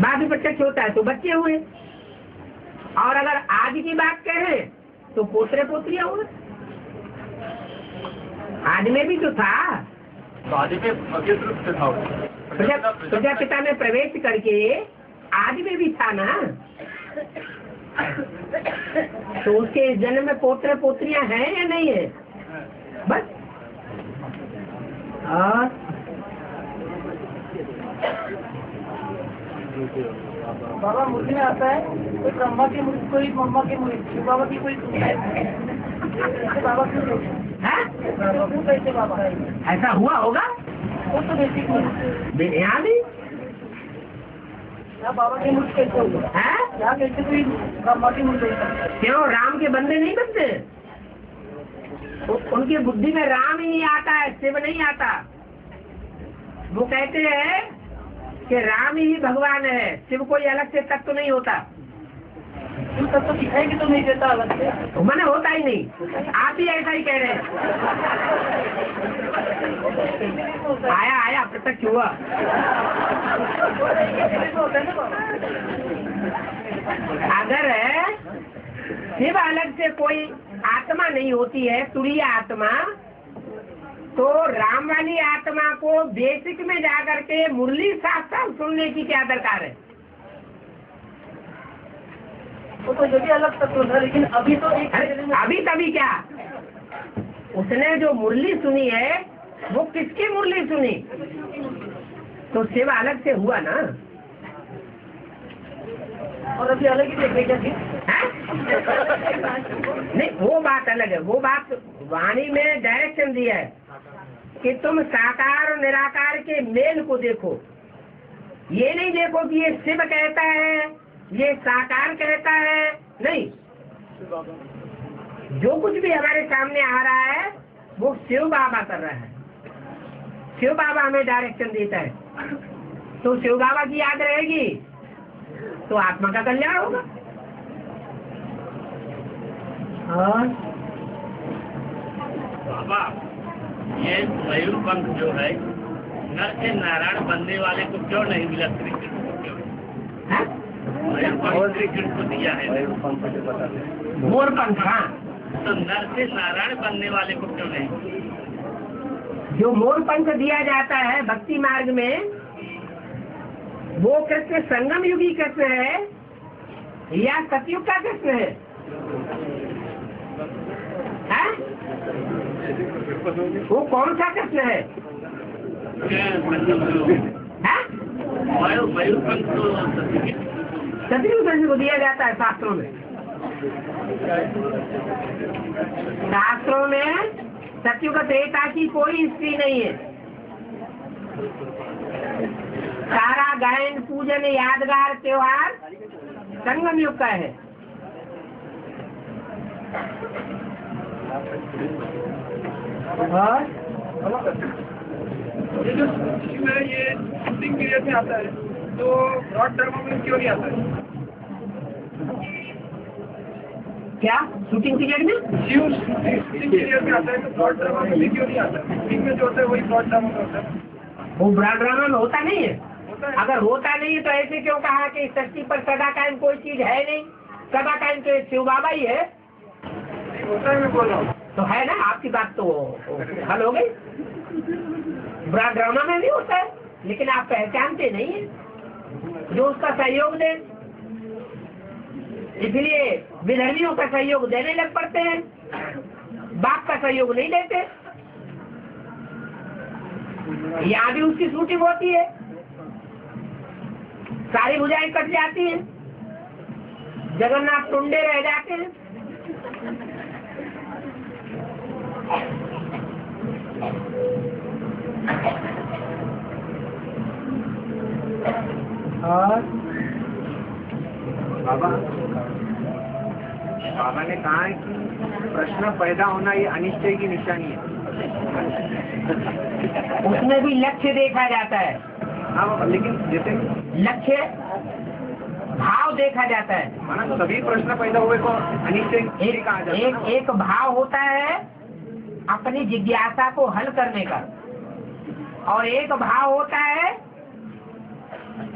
बाद में प्रत्यक्ष होता है तो बच्चे हुए। और अगर आज की बात करें तो पोतरे पोतरिया हुए। आज में भी तो था। तो। प्रजा प्रजापिता- प्रजापिता में प्रवेश करके आज में भी था ना। तो उसके जन्म में पोत्र पोत्रियाँ हैं या नहीं है? बस। और बाबा मूर्ति में आता है। कोई ब्रह्मा की मूर्ति कोई ब्रह्मा की शिव बाबा की कोई बाबा क्यों हैं? हैं? कहते बाबा? ऐसा हुआ होगा? वो तो बेसिक यहाँ भी? बाबा की मूर्ति कैसे होगा? यहाँ कैसे कोई ब्रह्मा की मूर्ति क्यों राम के बंदे नहीं बनते? उनकी बुद्धि में राम ही नहीं आता है शिव नहीं आता। वो कहते हैं कि राम ही भगवान है। शिव कोई अलग से तत्व तो नहीं होता। तब तो तो नहीं देता अलग से। मैंने होता ही नहीं। आप ही ऐसा ही कह रहे हैं। आया आया प्रत्यक्ष हुआ? अगर शिव अलग से कोई आत्मा नहीं होती है तुरीय आत्मा तो राम वाली आत्मा को बेसिक में जाकर के मुरली साफ़ सुनने की क्या दरकार है? वो तो ये भी अलग तत्व था लेकिन अभी तो एक अभी तभी क्या? उसने जो मुरली सुनी है वो किसकी मुरली सुनी? तो सेवा अलग से हुआ ना। और अभी अलग ही क्या थी नहीं वो बात अलग है। वो बात वाणी में डायरेक्शन दिया है। कि तुम साकार और निराकार के मेल को देखो। ये नहीं देखो कि ये शिव कहता है ये साकार कहता है नहीं। जो कुछ भी हमारे सामने आ रहा है वो शिव बाबा कर रहा है। शिव बाबा हमें डायरेक्शन देता है। तो शिव बाबा की याद रहेगी तो आत्मा का कल्याण होगा। और बाबा ये मयूर पंख जो है नर से नारायण बनने वाले को क्यों नहीं मिला श्री कृष्ण को क्यों? मयूर पंख श्री कृष्ण को दिया है। मोर पंख हाँ। तो नर से नारायण बनने वाले को क्यों नहीं? जो मोर पंख दिया जाता है भक्ति मार्ग में वो कृष्ण संगम युगी कृष्ण है या सतयुग का कृष्ण है? हैं? वो कौन सा कृष्ण है? हैं? सत्य के सतयुग कृष्ण को दिया जाता है शास्त्रों में। शास्त्रों में सत्युग त्रेता की कोई हिस्ट्री नहीं है। सारा गायन, पूजन, यादगार त्योहार संगम युग का है। और ये जो इसमें ये शूटिंग पीरियड में आता है तो ब्रॉड टर्म में क्यों नहीं आता है? क्या? शूटिंग पीरियड में? शिव शूटिंग पीरियड में आता है तो ब्रॉड टर्म में क्यों नहीं आता है? शूटिंग में जो होता है वही ब्रॉड टर्म में होता है। वो ब्रॉड ड्रामा में होता नहीं है? अगर होता नहीं है तो ऐसे क्यों कहा कि धरती पर सदा कायम कोई चीज़ है नहीं? सदा कायम तो शिव बाबा ही है। होता है मैं बोल रहा हूँ। तो है ना, आपकी बात तो हल हो गई। ड्रामा में भी होता है, लेकिन आप पहचानते नहीं है। जो उसका सहयोग दे, इसलिए विधर्मियों का सहयोग देने लग पड़ते हैं, बाप का सहयोग नहीं देते यहाँ भी उसकी शूटिंग होती है। सारी भुजाएँ कट जाती हैं। जगन्नाथ टुंडे रह जाते हैं। और? बाबा बाबा ने कहा है कि प्रश्न पैदा होना ये अनिश्चय की निशानी है। उसमें भी लक्ष्य देखा जाता है। हाँ बाबा लेकिन जैसे लक्ष्य भाव देखा जाता है। माना सभी प्रश्न पैदा हुए को अनिश्चय नहीं एक कहा जाता एक एक भाव होता है अपनी जिज्ञासा को हल करने का। और एक भाव होता है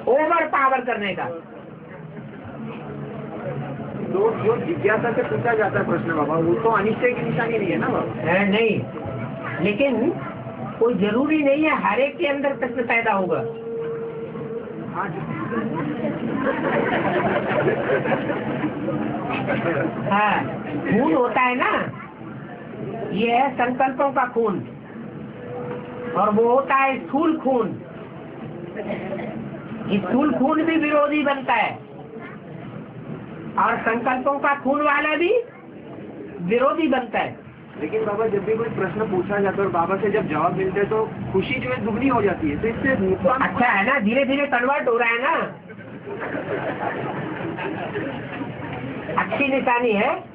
ओवर पावर करने का। तो जो जिज्ञासा से पूछा जाता है प्रश्न बाबा वो तो अनिश्चय की निशानी नहीं है ना बाबा? है नहीं। लेकिन कोई ज़रूरी नहीं है हर एक के अंदर प्रश्न पैदा होगा। हाँ। हाँ होता है ना। ये है संकल्पों का खून। और वो होता है स्थूल खून। स्थूल खून भी विरोधी बनता है। और संकल्पों का खून वाला भी विरोधी बनता है। लेकिन बाबा जब भी कोई प्रश्न पूछा जाता है और बाबा से जब जवाब मिलते हैं तो खुशी जो है दुगनी हो जाती है। तो इससे नुकसान अच्छा है ना धीरे धीरे कन्वर्ट हो रहा है ना। अच्छी निशानी है।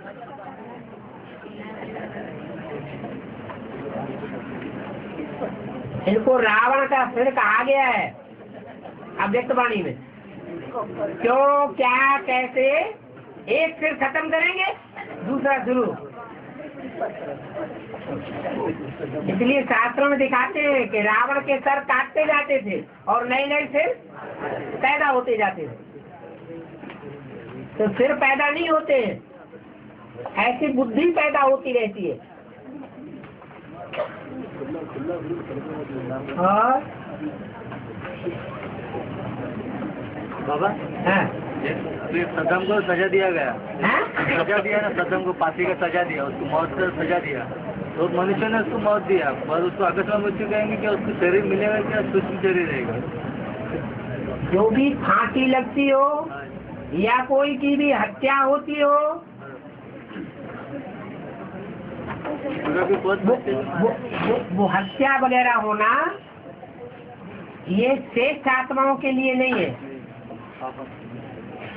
इनको रावण का सिर कहा गया है। अव्यक्त वाणी में। क्यों? क्या? कैसे? एक सिर खत्म करेंगे, दूसरा शुरू। इसलिए शास्त्रों में दिखाते हैं कि रावण के सर काटते जाते थे और नए नए सिर पैदा होते जाते थे। तो सिर पैदा नहीं होते ऐसी बुद्धि पैदा होती रहती है। और बाबा? हाँ, सदम को सजा दिया गया। हाँ? सजा दिया ना सदम को फांसी का सजा दिया उसको मौत का सजा दिया। तो मनुष्य ने उसको मौत दिया पर उसको अकस्मात मृत्यु कहेंगे कि उसको शरीर मिलेगा क्या सूक्ष्म शरीर रहेगा। जो भी फांसी लगती हो। या कोई की भी हत्या होती हो उसका भी बहुत वो, वो, वो, हत्या वगैरह होना ये श्रेष्ठ आत्माओं के लिए नहीं है।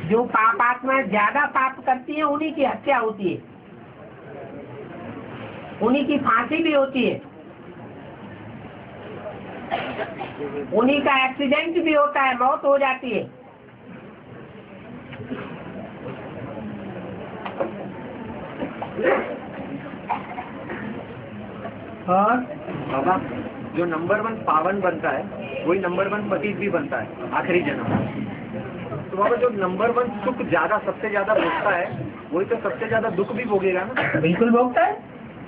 जो पाप आत्मा ज़्यादा पाप करती है उन्हीं की हत्या होती है। उन्हीं की फांसी भी होती है। उन्हीं का एक्सीडेंट भी होता है मौत हो जाती है। और बाबा जो नंबर वन पावन बनता है वही नंबर वन पतित भी बनता है आखिरी जन्म। तो बाबा जो नंबर वन सुख ज़्यादा सबसे ज़्यादा भोगता है वही तो सबसे ज़्यादा दुख भी भोगेगा ना। बिल्कुल भोगता है।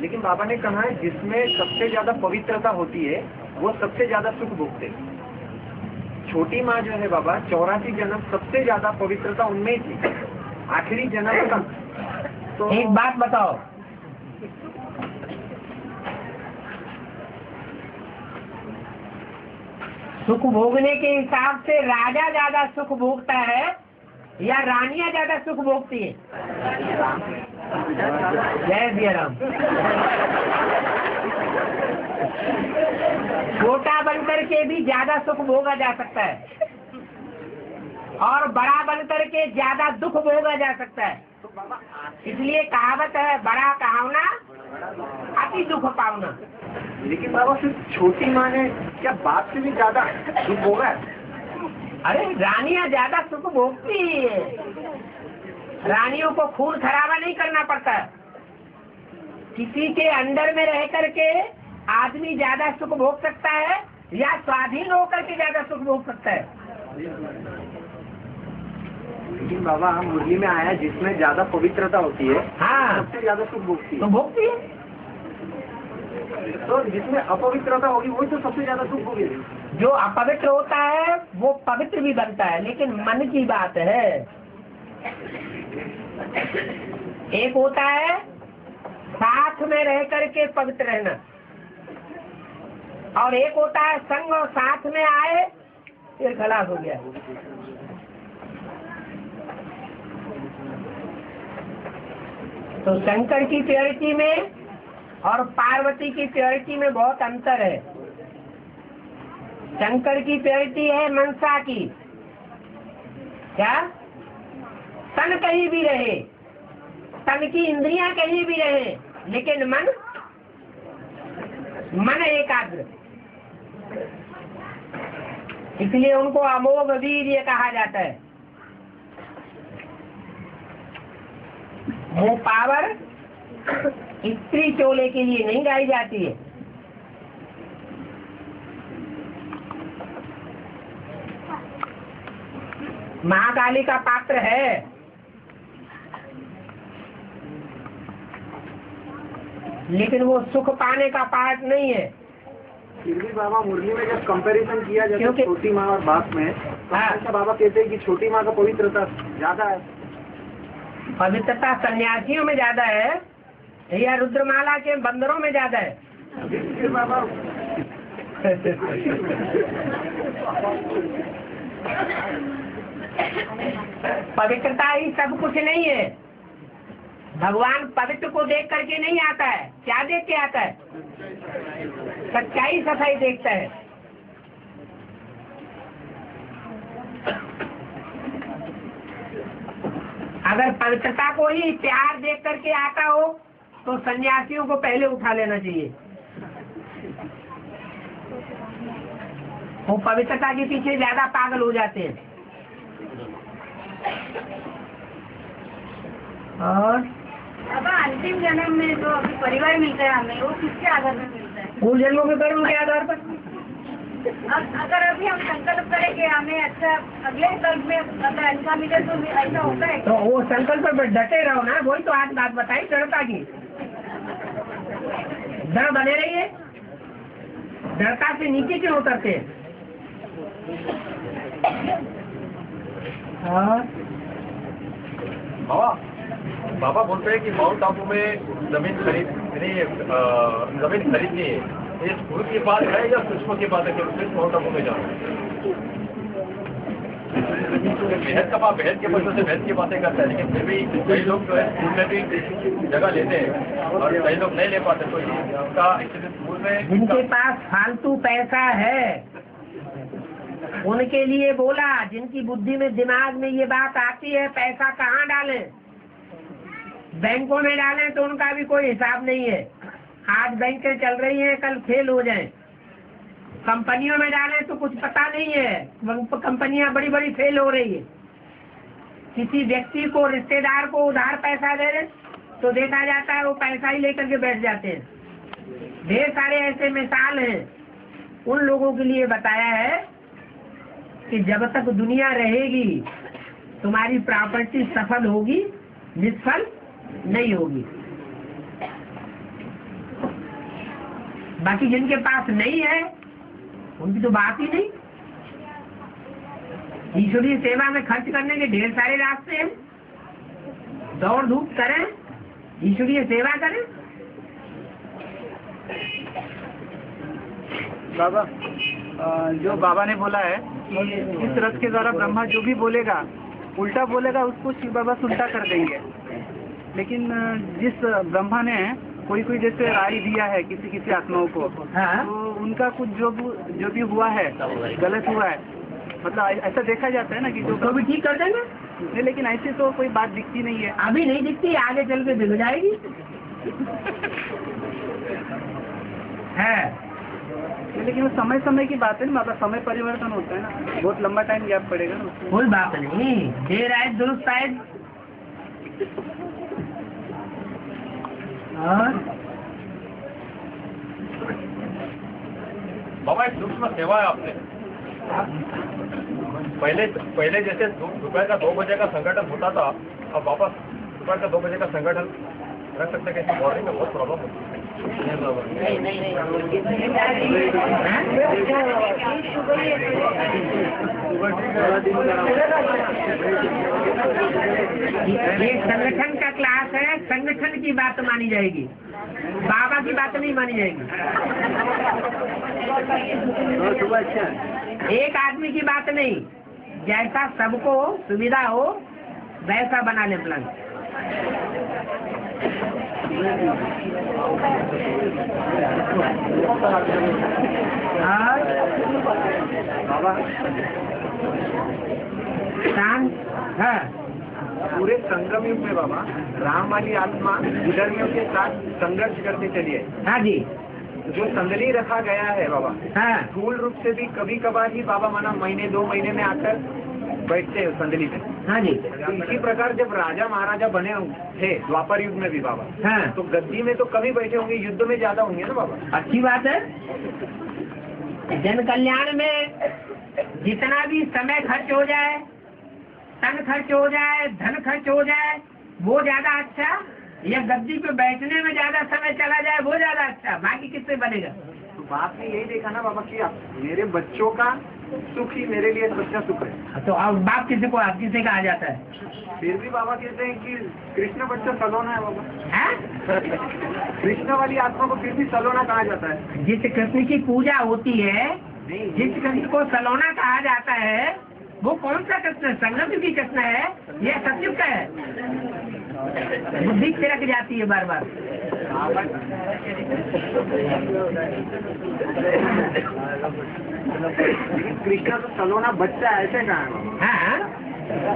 लेकिन बाबा ने कहा है जिसमें सबसे ज़्यादा पवित्रता होती है वो सबसे ज़्यादा सुख भोगते। छोटी माँ जो है बाबा चौरासी जन्म सबसे ज़्यादा पवित्रता उनमें ही थी। आखिरी जन्म का तो एक बात बताओ सुख भोगने के हिसाब से राजा ज़्यादा सुख भोगता है या रानिया ज़्यादा सुख भोगती है? जय सिया राम छोटा बनकर के भी ज़्यादा सुख भोगा जा सकता है और बड़ा बनकर के ज़्यादा दुख भोगा जा सकता है। इसलिए कहावत है, बड़ा कहावना अति दुख पावना लेकिन बाबा सिर्फ़ छोटी माँ ने क्या बाप से भी ज़्यादा सुख भोगा है? अरे रानियाँ ज़्यादा सुख भोगती है। रानियों को खून खराबा नहीं करना पड़ता। किसी के अंदर में रह करके आदमी ज़्यादा सुख भोग सकता है या स्वाधीन होकर के ज़्यादा सुख भोग सकता है? लेकिन बाबा हम मुरली में आया जिसमें ज़्यादा पवित्रता होती है हाँ। सबसे ज़्यादा सुख भोगती है। तो है भोगती है। तो जिसमें अपवित्रता होगी, वही तो सबसे ज़्यादा सुख भोगेगी जो अपवित्र होता है, वो पवित्र भी बनता है, लेकिन मन की बात है। एक होता है, साथ में रह करके पवित्र रहना। और एक होता है, संग और साथ में आए, फिर खलास हो गया। तो शंकर की प्योरिटी में और पार्वती की प्योरिटी में बहुत अंतर है। शंकर की प्योरिटी है मनसा की। क्या? तन कहीं भी रहे, तन की इंद्रियाँ कहीं भी रहे, लेकिन मन मन एकाग्र। इसलिए उनको अमोघ वीर ये कहा जाता है। वो पावर स्त्री चोले के लिए नहीं गाई जाती है। महाकाली का पात्र है। लेकिन वो सुख पाने का पाठ नहीं है। फिर भी बाबा मुरली में जब कंपैरिजन किया जाता क्योंकि- है छोटी माँ और बाप में तो हाँ। बाबा कहते हैं कि छोटी माँ का पवित्रता ज़्यादा है। पवित्रता सन्यासियों में ज़्यादा है। या रुद्रमाला के बंदरों में ज़्यादा है। पवित्रता ही सब कुछ नहीं है। भगवान पवित्र को देख करके नहीं आता है। क्या देख के आता है? सच्चाई सफ़ाई देखता है। अगर पवित्रता को ही प्यार देख करके आता हो तो सन्यासियों को पहले उठा लेना चाहिए। वो पवित्रता के पीछे ज़्यादा पागल हो जाते हैं। और? बाबा अंतिम जन्म में जो अभी परिवार मिलता है हमें वो किसके आधार में मिलता है? पूर्व जन्मों के कर्म के आधार पर। अब अगर अभी हम संकल्प करें कि हमें अच्छा अगले कल्प में अगर अच्छा मिले तो ऐसा होता है तो वो संकल्प पर डटे रहो ना वही तो आज बात बताई दृढ़ता की। दृढ़ बने रहिए। दृढ़ता से नीचे क्यों उतरते? बाबा बाबा बोलते हैं कि माउंट आबू में ज़मीन खरीद ज़मीन खरीदनी है। ये स्कूल की बात है या सूक्ष्म की बात है कि माउंट आबू में जाना है? बेहद का बेहद के बच्चों से बेहद की बातें करते हैं, लेकिन फिर भी कई लोग जो है स्कूल में भी जगह लेते हैं और कई लोग नहीं ले पाते तो एक्चुअली स्कूल में जिनके पास फालतू पैसा है, उनके लिए बोला, जिनकी बुद्धि में, दिमाग में ये बात आती है, पैसा कहाँ डालें? बैंकों में डालें तो उनका भी कोई हिसाब नहीं है। आज बैंकें चल रही हैं, कल फेल हो जाएँ। कंपनियों में डाले तो कुछ पता नहीं है। कंपनियाँ बड़ी बड़ी फेल हो रही है। किसी व्यक्ति को, रिश्तेदार को उधार पैसा दे दें तो देखा जाता है वो पैसा ही लेकर के बैठ जाते हैं। ढेर सारे ऐसे मिसाल हैं। उन लोगों के लिए बताया है कि जब तक दुनिया रहेगी, तुम्हारी प्रॉपर्टी सफल होगी, निष्फल नहीं होगी। बाकी जिनके पास नहीं है उनकी तो बात ही नहीं। ईश्वरीय सेवा में खर्च करने के ढेर सारे रास्ते हैं। दौड़ धूप करें, ईश्वरीय सेवा करें। बाबा जो बाबा ने बोला है कि इस रथ के द्वारा ब्रह्मा जो भी बोलेगा, उल्टा बोलेगा, उसको शिव बाबा सुल्टा कर देंगे। लेकिन जिस ब्रह्मा ने कोई कोई जैसे राय दिया है किसी किसी आत्माओं को हाँ। तो उनका कुछ जो जो भी हुआ है गलत हुआ है मतलब ऐसा देखा जाता है ना कि जो उसको भी ठीक कर देंगे? नहीं, लेकिन ऐसे तो कोई बात दिखती नहीं है। अभी नहीं दिखती आगे चल के दिख जाएगी। है। लेकिन वो समय समय की बात है ना मतलब समय परिवर्तन होता है ना। बहुत लंबा टाइम गैप पड़ेगा ना कोई बात नहीं। देर आए दुरुस्त आए। बाबा एक सूक्ष्म सेवा है आपने पहले पहले जैसे दोपहर का दो बजे का संगठन होता था अब वापस दोपहर का दो बजे का संगठन रख सकते कैसे कि मॉर्निंग में बहुत प्रॉब्लम होती है। ये संगठन का क्लास है। संगठन की बात मानी जाएगी। बाबा की बात नहीं मानी जाएगी। एक आदमी की बात नहीं। जैसा सबको सुविधा हो, वैसा बना ले प्लान शांत? हाँ। पूरे संगम युग में बाबा राम वाली आत्मा विधर्मियों के साथ संघर्ष करते चली है हाँ जी। जो संदली रखा गया है बाबा हाँ। स्थूल रूप से भी कभी कभार ही बाबा माना महीने दो महीने में आकर बैठते हैं संदली में। हाँ जी। तो इसी प्रकार जब राजा महाराजा बने थे द्वापर युग में भी बाबा हाँ। तो गद्दी में तो कभी बैठे होंगे युद्ध में ज़्यादा होंगे ना बाबा? अच्छी बात है। जन कल्याण में जितना भी समय खर्च हो जाए तन खर्च हो जाए धन खर्च हो जाए वो ज़्यादा अच्छा? या गद्दी पे बैठने में ज़्यादा समय चला जाए वो ज़्यादा अच्छा? बाकी किससे बनेगा? तो बाप ने यही देखा ना बाबा कि मेरे बच्चों का सुख ही मेरे लिए सच्चा सुख है। तो अब बाप किसी को आप किसे कहा जाता है? फिर भी बाबा कहते हैं कि कृष्ण बच्चा सलोना है बाबा। हैं? कृष्ण वाली आत्मा को फिर भी सलोना कहा जाता है। जिस कृष्ण की पूजा होती है जिस कृष्ण को सलोना कहा जाता है वो कौन सा कृष्ण संगम की कृष्ण है? ये सतयुग का है। बुद्धि छिड़क जाती है बार बार कृष्णा तो सलोना बच्चा ऐसे कहा है। हाँ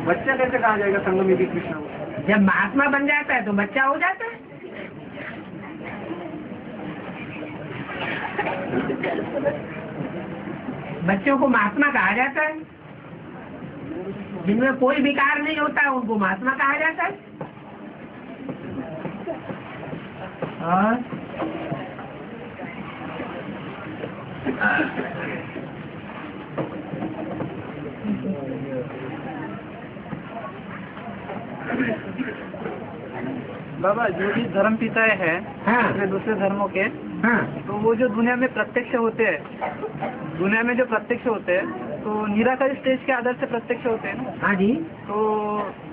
बच्चा कैसे कहा जाएगा संगम की कृष्ण जब महात्मा बन जाता है तो बच्चा हो जाता है। बच्चों को महात्मा कहा जाता है। जिनमें कोई विकार नहीं होता है उनको महात्मा कहा जाता है। और बाबा जो भी धर्म पिताएँ हैं हाँ। दूसरे धर्मों के हाँ। तो वो जो दुनिया में प्रत्यक्ष होते हैं दुनिया में जो प्रत्यक्ष होते हैं तो निराकारी स्टेज के आधार से प्रत्यक्ष होते हैं ना? हाँ जी। तो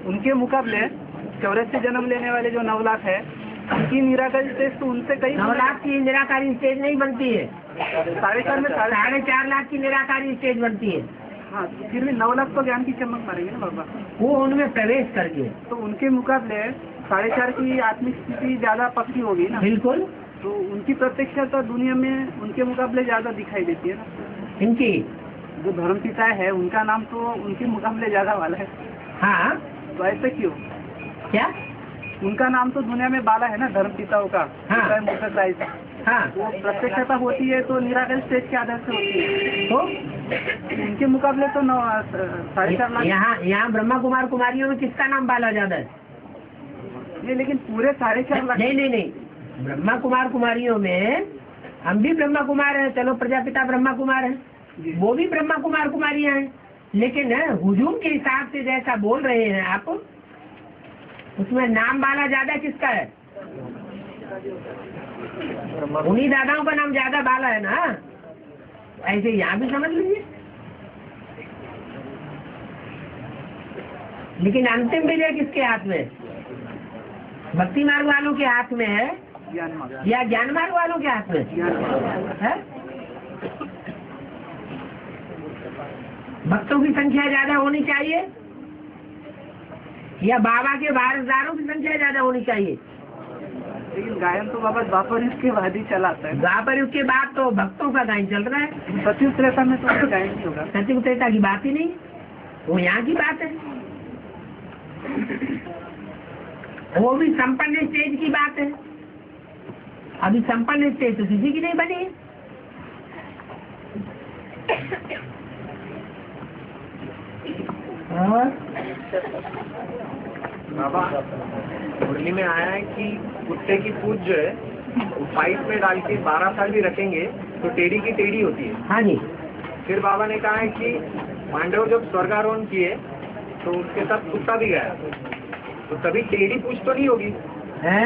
उनके मुकाबले चौरासी जन्म लेने वाले जो नौ लाख है उनकी निराकारी स्टेज तो उनसे कई नौ लाख की निराकारी स्टेज नहीं बनती है। साढ़े चार में साढ़े चार लाख की निराकारी स्टेज बनती है। हाँ फिर भी नौ लाख तो ज्ञान की चमक मारेंगे ना बाबा? वो उनमें प्रवेश करके। तो उनके मुकाबले साढ़े चार की आत्मिक स्थिति ज़्यादा पक्की होगी ना? बिल्कुल। तो उनकी प्रत्यक्षता दुनिया में उनके मुकाबले ज़्यादा दिखाई देती है ना? इनकी? जो धर्म पिता है उनका नाम तो उनके मुकाबले ज़्यादा वाला है। हाँ। तो ऐसे क्यों? क्या? उनका नाम तो दुनिया में बाला है ना धर्म पिताओं का। हाँ। हाँ वो प्रत्यक्षता होती है तो निराकरण स्टेज के आधार से होती है। तो? उनके मुकाबले तो साढ़े चार लाख। यहाँ यहाँ ब्रह्मा कुमार कुमारियों में किसका नाम बाला ज़्यादा है? नहीं लेकिन पूरे साढ़े चार लाख। नहीं नहीं नहीं। ब्रह्मा कुमार कुमारियों में हम भी ब्रह्मा कुमार हैं चलो प्रजापिता ब्रह्मा कुमार हैं वो भी ब्रह्मा कुमार कुमारियाँ हैं। लेकिन हुजूम के हिसाब से जैसा बोल रहे हैं आप उसमें नाम वाला ज़्यादा किसका है? उन्हीं दादाओं का नाम ज़्यादा बाला है ना? ऐसे यहाँ भी समझ लीजिए। लेकिन अंतिम विजय किसके हाथ में? भक्ति मार्ग वालों के हाथ में है। या ज्ञान मार्ग वालों के हाथ में? है? भक्तों की संख्या ज़्यादा होनी चाहिए? या बाबा के वारसदारों की संख्या ज़्यादा होनी चाहिए? लेकिन गायन तो बाबा द्वापर युग के बाद ही चलाता है। द्वापर युग के बाद तो भक्तों का गायन चल रहा है। सचिव त्रेता में तो गायन नहीं होगा। सचिव त्रेता की बात ही नहीं। वो यहाँ की बात है। वो भी संपन्न स्टेज की बात है। अभी संपन्न स्टेज तो किसी की नहीं बनी बाबा मुरली में आया है कि कुत्ते की पूछ जो है पाइप में डाल के बारह साल भी रखेंगे तो टेढ़ी की टेढ़ी होती है। हाँ जी। फिर बाबा ने कहा है कि पांडव जब स्वर्गारोहण किए तो उसके साथ कुत्ता भी गया। तो तभी टेढ़ी पूछ तो नहीं होगी। है?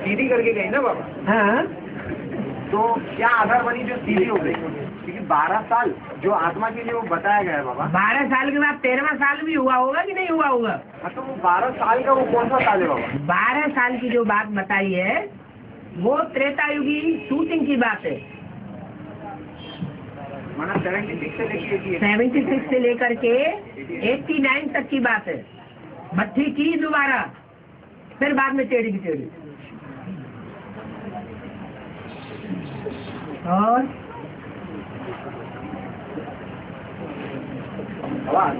सीधी करके गई ना बाबा। हाँ। तो क्या आधार बनी जो सीधी हो गई? क्योंकि बारह साल जो आत्मा के लिए वो बताया गया है बाबा। बारह साल के बाद तेरहवा साल भी हुआ होगा कि नहीं हुआ होगा? हाँ तो वो बारह साल का वो कौन सा साल है बाबा? बारह साल की जो बात बताई है वो त्रेता युगी शूटिंग की बात है। माना सेवेंटी सिक्स से लेके सेवेंटी सिक्स से लेकर के एट्टी नाइन तक की बात है। भट्टी की दोबारा। फिर बाद में टेढ़ी की टेढ़ी। और?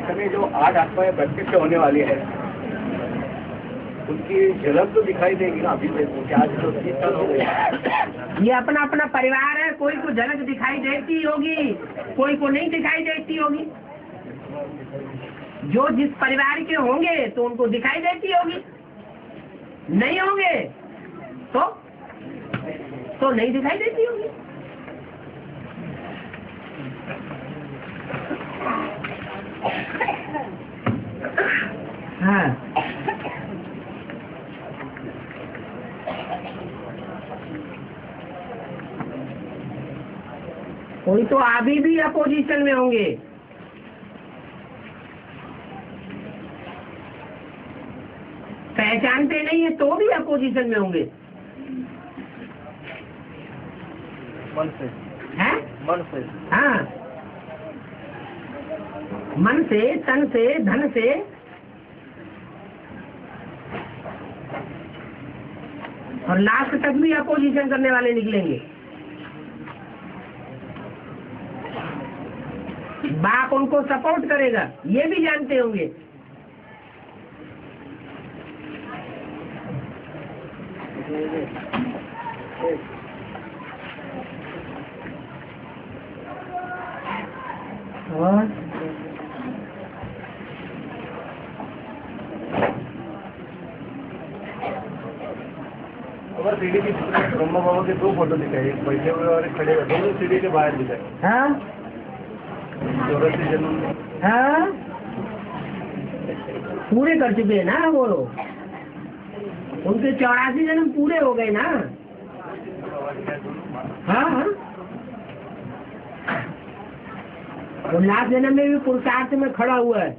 समय जो आठ आत्माएँ प्रत्यक्ष होने वाली है उनकी झलक तो दिखाई देगी ना अभी आज तो हो ये अपना अपना परिवार है कोई को झलक दिखाई देती होगी कोई को नहीं दिखाई देती होगी। जो जिस परिवार के होंगे तो उनको दिखाई देती होगी। नहीं होंगे? तो? तो नहीं दिखाई देती होगी। हाँ। कोई तो अभी भी अपोजिशन में होंगे। पहचानते नहीं है तो भी अपोजिशन में होंगे। मन से। हैं? मन से। हाँ। मन से तन से धन से। और लास्ट तक भी अपोजिशन करने वाले निकलेंगे। बाप उनको सपोर्ट करेगा ये भी जानते होंगे। और और सीढ़ी की ब्रह्मा बाबा के दो फ़ोटो दिखाए एक बैठे हुए और एक खड़े हुए दोनों सीढ़ी के बाहर दिखाए हाँ? चौरासी जन्म में हाँ? पूरे कर चुके हैं ना वो लोग? उनके चौरासी जन्म पूरे हो गए ना। हाँ हाँ। लास्ट जन्म में भी पुरुषार्थ में खड़ा हुआ है।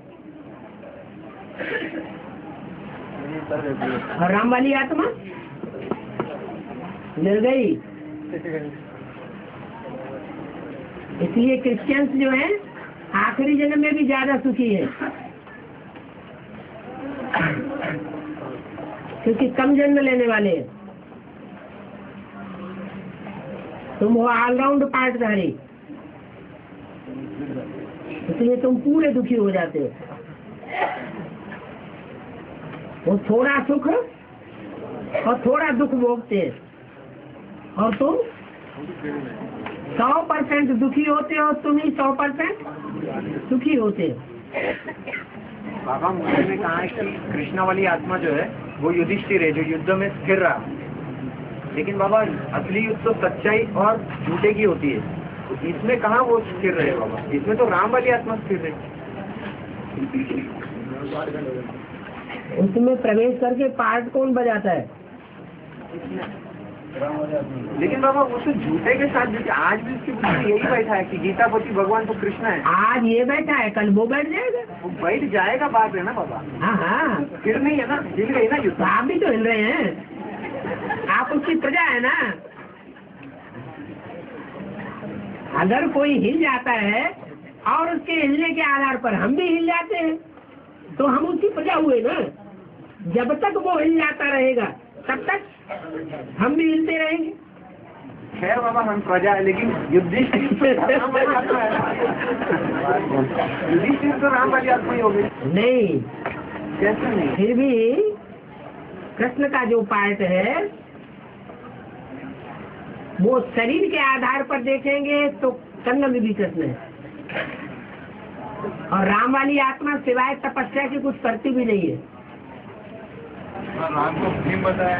और राम वाली आत्मा? मिल गई। इसलिए क्रिश्चियंस जो है, आखिरी जन्म में भी ज़्यादा सुखी है। क्योंकि कम जन्म लेने वाले तुम हो ऑलराउंड पार्टधारी इसलिए तुम पूरे दुखी हो जाते हो। वो थोड़ा सुख और थोड़ा दुख भोगते हैं। और तुम सौ परसेंट दुखी होते हो, तुम ही सौ परसेंट सुखी होते हो। बाबा, मुझे कहा कि कृष्णा वाली आत्मा जो है वो युधिष्ठिर है, जो युद्ध में स्थिर रहा। लेकिन बाबा, असली युद्ध तो सच्चाई और झूठे की होती है। इसमें कहा वो स्थिर रहे बाबा? इसमें तो राम वाली आत्मा स्थिर रहे उसमें प्रवेश करके पार्ट कौन बजाता है? लेकिन बाबा वो तो झूठे के साथ आज भी उसकी में यही बैठा है कि गीतापति भगवान तो कृष्ण है। आज ये बैठा है कल वो बैठ जाएगा। वो बैठ जाएगा बात है ना बाबा। हाँ हाँ। फिर नहीं है ना हिल गई ना युद्ध। आप भी तो हिल रहे हैं। आप उसकी प्रजा है ना। अगर कोई हिल जाता है और उसके हिलने के आधार पर हम भी हिल जाते हैं तो हम उसकी प्रजा हुए ना। जब तक वो हिल जाता रहेगा तब तक? हम भी हिलते रहेंगे। खैर बाबा हम प्रजा है लेकिन है ना। तो राम वाली आत्मा ही हो गई। नहीं। कैसे नहीं? फिर भी कृष्ण का जो पार्ट है वो शरीर के आधार पर देखेंगे तो कन्न में भी कृष्ण है। और राम वाली आत्मा सिवाय तपस्या की कुछ करती भी नहीं है। राम को भीम बताया।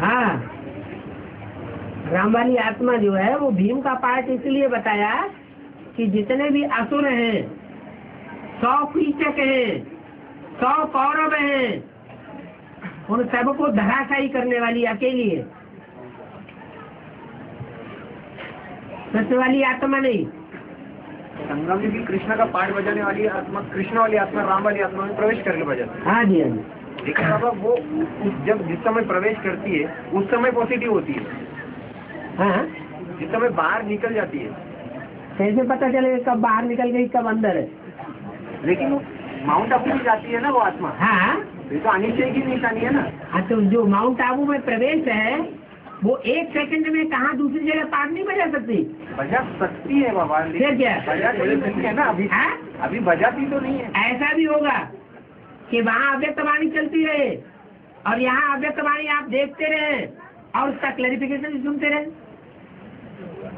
हाँ। राम वाली आत्मा जो है वो भीम का पार्ट इसलिए बताया कि जितने भी असुर हैं सौ कीचक हैं सौ कौरव हैं उन सबको धराशायी करने वाली अकेली है। कृष्ण वाली आत्मा नहीं। संगम में भी कृष्ण का पाठ बजाने वाली आत्मा कृष्ण वाली आत्मा राम वाली आत्मा में प्रवेश करके बजाती हाँ। जी हाँ जी। है लेकिन बाबा वो जब जिस समय प्रवेश करती है उस समय पॉजिटिव होती है। हाँ। जिस समय बाहर निकल जाती है। कैसे पता चलेगा कब बाहर निकल गई कब अंदर है। लेकिन माउंट आबू में जाती है ना वो आत्मा? हाँ। ये तो अनिश्चय की निशानी है ना। हाँ तो जो माउंट आबू में प्रवेश है वो एक सेकंड में कहा दूसरी जगह पार नहीं बजा सकती? बजा सकती है बाबा फिर क्या? बजा है ना अभी हाँ? अभी बजाती तो नहीं है। ऐसा भी होगा। कि वहाँ अव्यक्त वाणी चलती रहे। और यहाँ अव्यक्त वाणी आप देखते रहे और उसका क्लैरिफिकेशन भी सुनते रहे।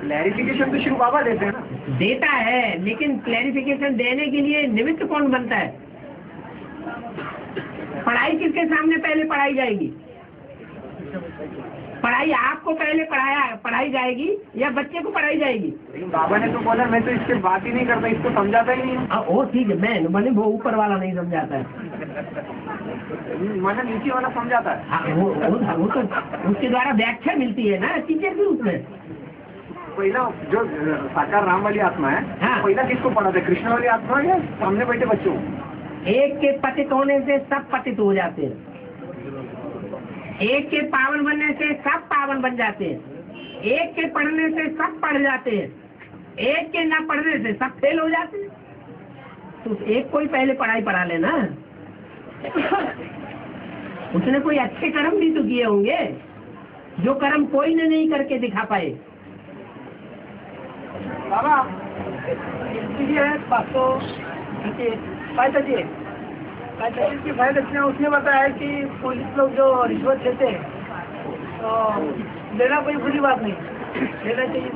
क्लैरिफिकेशन तो शिव बाबा देते हैं ना। देता है लेकिन क्लैरिफिकेशन देने के लिए निमित्त कौन बनता है? पढ़ाई किसके सामने पहले पढ़ाई जाएगी? पढ़ाई आपको पहले पढ़ाया पढ़ाई जाएगी या बच्चे को पढ़ाई जाएगी? बाबा ने तो बोला मैं तो इसके बात ही नहीं करता इसको समझाता ही नहीं हूँ. हाँ, वो ठीक है मैं मैंने वो ऊपर वाला नहीं समझाता है। मैंने नीचे वाला समझाता है। हाँ, वो, वो, वो तो उसके द्वारा व्याख्या मिलती है ना टीचर भी उसमें पहिला जो साकार राम वाली आत्मा है हाँ। पहिला किसको पढ़ाते कृष्ण वाली आत्मा या सामने बैठे बच्चों एक के पतित होने से सब पतित हो जाते हैं। एक के पावन बनने से सब पावन बन जाते हैं। एक के पढ़ने से सब पढ़ जाते हैं। एक के न पढ़ने से सब फेल हो जाते हैं। तो एक को ही पहले पढ़ाई पढ़ा लेना। उसने कोई अच्छे कर्म भी तो किए होंगे, जो कर्म कोई ने नहीं करके दिखा पाए। बाबा इसलिए पाँच सौ की फ़ाइल इसने उसने बताया कि पुलिस लोग जो रिश्वत लेते हैं तो लेना कोई बुरी बात नहीं लेना चाहिए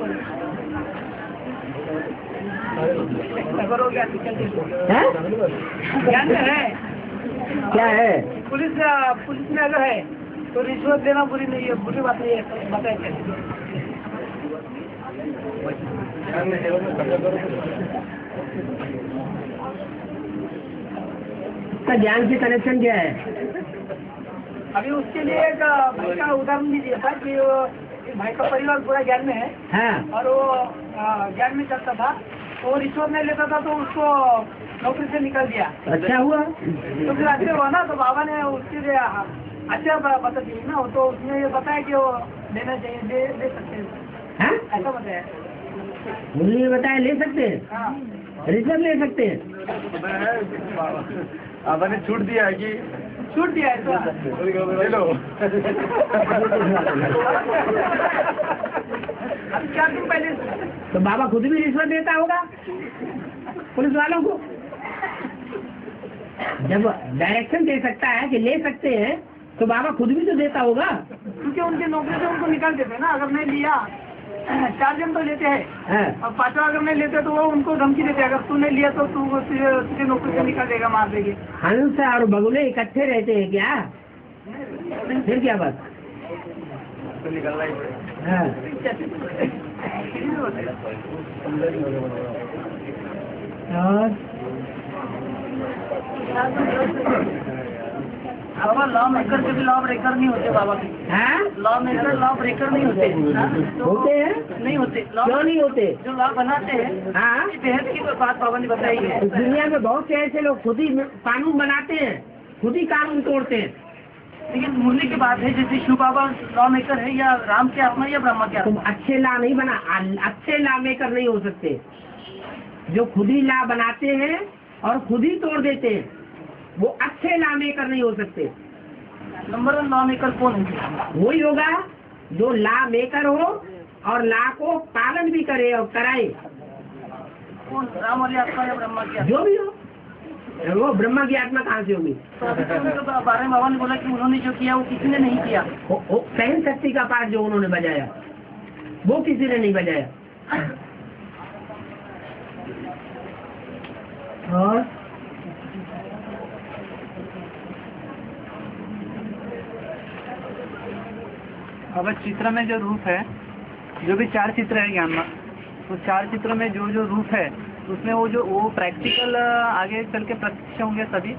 है क्या है? पुलिस पुलिस में अगर है तो रिश्वत देना बुरी नहीं है बुरी बात नहीं है बताया इसका ज्ञान की कनेक्शन क्या है? अभी उसके लिए एक भाई का उदाहरण भी दिया था कि वो भाई का परिवार पूरा ज्ञान में है। हाँ। और वो ज्ञान में चलता था। वो रिश्वत नहीं लेता था तो उसको नौकरी से निकल दिया। अच्छा हुआ। तो फिर अच्छे हुआ ना तो बाबा ने उसके लिए अच्छा बता दी ना तो उसने ये बताया कि वो लेना चाहिए दे दे सकते हैं। हाँ? ऐसा बताया। ये बताया ले सकते हैं? हाँ। रिश्वत ले सकते हैं। बाबा ने छूट दिया है कि छूट दिया ले लो अभी चार दिन पहले? तो बाबा खुद भी रिश्वत देता होगा पुलिस वालों को। जब डायरेक्शन दे सकता है कि ले सकते हैं तो बाबा खुद भी तो देता होगा। क्योंकि उनके नौकरी से उनको निकाल देते हैं ना अगर नहीं लिया चार जन तो लेते हैं। हाँ। और पांचवा अगर नहीं लेते तो वो उनको धमकी देते अगर तू नहीं लिया तो तू तुझे नौकरी से निकाल देगा मार देगी। हंस और बगुले इकट्ठे रहते हैं क्या? फिर क्या बात? तो निकलना ही। पड़ेगा और? बाबा लॉ मेकर के भी लॉ ब्रेकर नहीं होते बाबा के। हाँ? लॉ मेकर लॉ ब्रेकर नहीं होते। होते हैं? नहीं होते। लॉ क्यों नहीं होते? जो लॉ बनाते हैं हाँ? बेहद की बात बाबा ने बताई है। दुनिया में बहुत से ऐसे लोग खुद ही कानून बनाते हैं खुद ही कानून तोड़ते हैं। लेकिन मुरली की बात है जैसे शिव बाबा लॉ मेकर है या राम के आत्मा या ब्रह्मा के तुम आत्मा। अच्छे ला नहीं बना अच्छे ला मेकर नहीं हो सकते। जो खुद ही ला बनाते हैं और खुद ही तोड़ देते हैं। वो अच्छे ला मेकर नहीं हो सकते। नंबर वन लॉ मेकर कौन है? वही होगा जो ला मेकर हो और ला को पालन भी करे और कराए। कौन? राम वाली आत्मा या ब्रह्मा की जो भी हो। वो ब्रह्मा की आत्मा कहाँ से होगी? तो अभी तो बारे बाबा ने बोला कि उन्होंने जो किया वो किसी ने नहीं किया। सहन शक्ति का पाठ जो उन्होंने बजाया वो किसी ने नहीं बजाया। और? अब चित्र में जो रूप है, जो भी चार चित्र है ज्ञान में तो चार चित्र में जो जो रूप है, उसमें वो जो, वो प्रैक्टिकल आगे चल के प्रत्यक्ष होंगे सभी?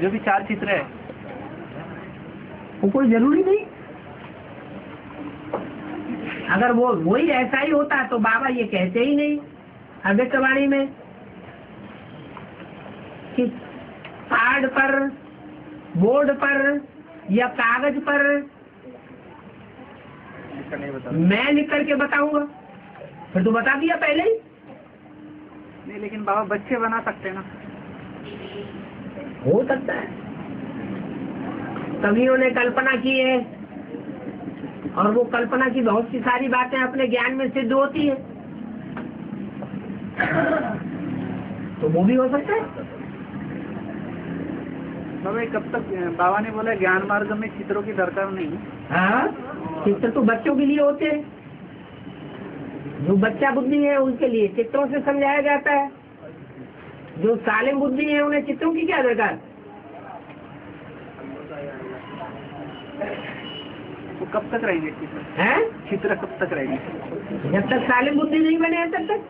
जो भी चार चित्र है। वो कोई ज़रूरी नहीं। अगर वो वही ऐसा ही होता तो बाबा ये कहते ही नहीं अव्यक्तवाणी में, कि कार्ड पर, बोर्ड पर, या कागज़ पर नहीं बता मैं लिख करके बताऊँगा। फिर तो बता दिया पहले ही। नहीं लेकिन बाबा बच्चे बना सकते हैं ना। हो सकता है। कवियों ने कल्पना की है। और वो कल्पना की बहुत सी सारी बातें अपने ज्ञान में सिद्ध होती है। तो वो भी हो सकता है। बाबा कब तक बाबा ने बोला ज्ञान मार्ग में चित्रों की दरकार नहीं। हाँ? चित्र तो बच्चों के लिए होते हैं। जो बच्चा बुद्धि है उनके लिए चित्रों से समझाया जाता है। जो सालिम बुद्धि है उन्हें चित्रों की क्या दरकार? वो कब तक रहेंगे चित्र? है? चित्र कब तक रहेंगे? जब तक सालिम बुद्धि नहीं बने तब तक।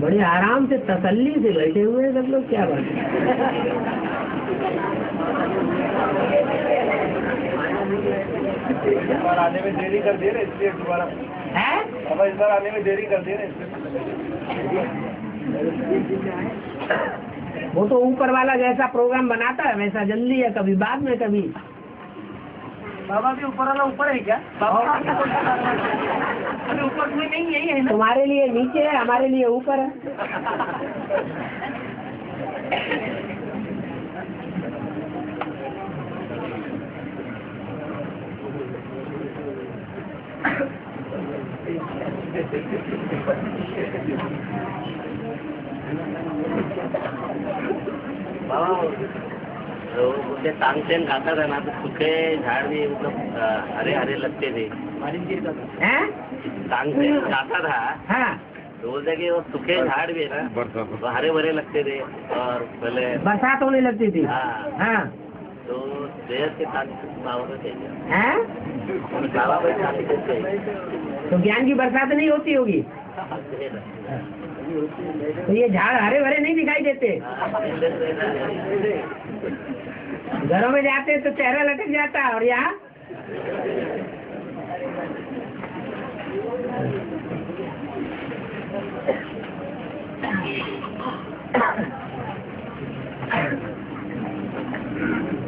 बड़े आराम से तसल्ली से बैठे हुए हैं सब लोग क्या बात है? इस बार आने में देरी कर दिए ना इसलिए दोबारा। है? अब इस बार आने में देरी कर दिए ना वो तो ऊपर वाला जैसा प्रोग्राम बनाता है वैसा जल्दी है कभी बाद में कभी। बाबा भी ऊपर वाला ऊपर है क्या? बाबा अभी ऊपर में नहीं यही है ना? तुम्हारे लिए नीचे है हमारे लिए ऊपर है। तो मुझे तानसेन खाता था ना तो सूखे झाड़ भी मतलब हरे हरे लगते थे। हैं? तानसेन खाता था। हाँ। तो बोलते कि वो सूखे झाड़ भी है ना वो हरे भरे लगते थे और पहले बरसात होने लगती थी। हाँ। हाँ। तो सेहत के बाबा को चाहिए। बाबा को चाहिए। तो ज्ञान की बरसात नहीं होती होगी। तो ये झाड़ हरे भरे नहीं दिखाई देते। घरों में जाते तो चेहरा लटक जाता और यहाँ?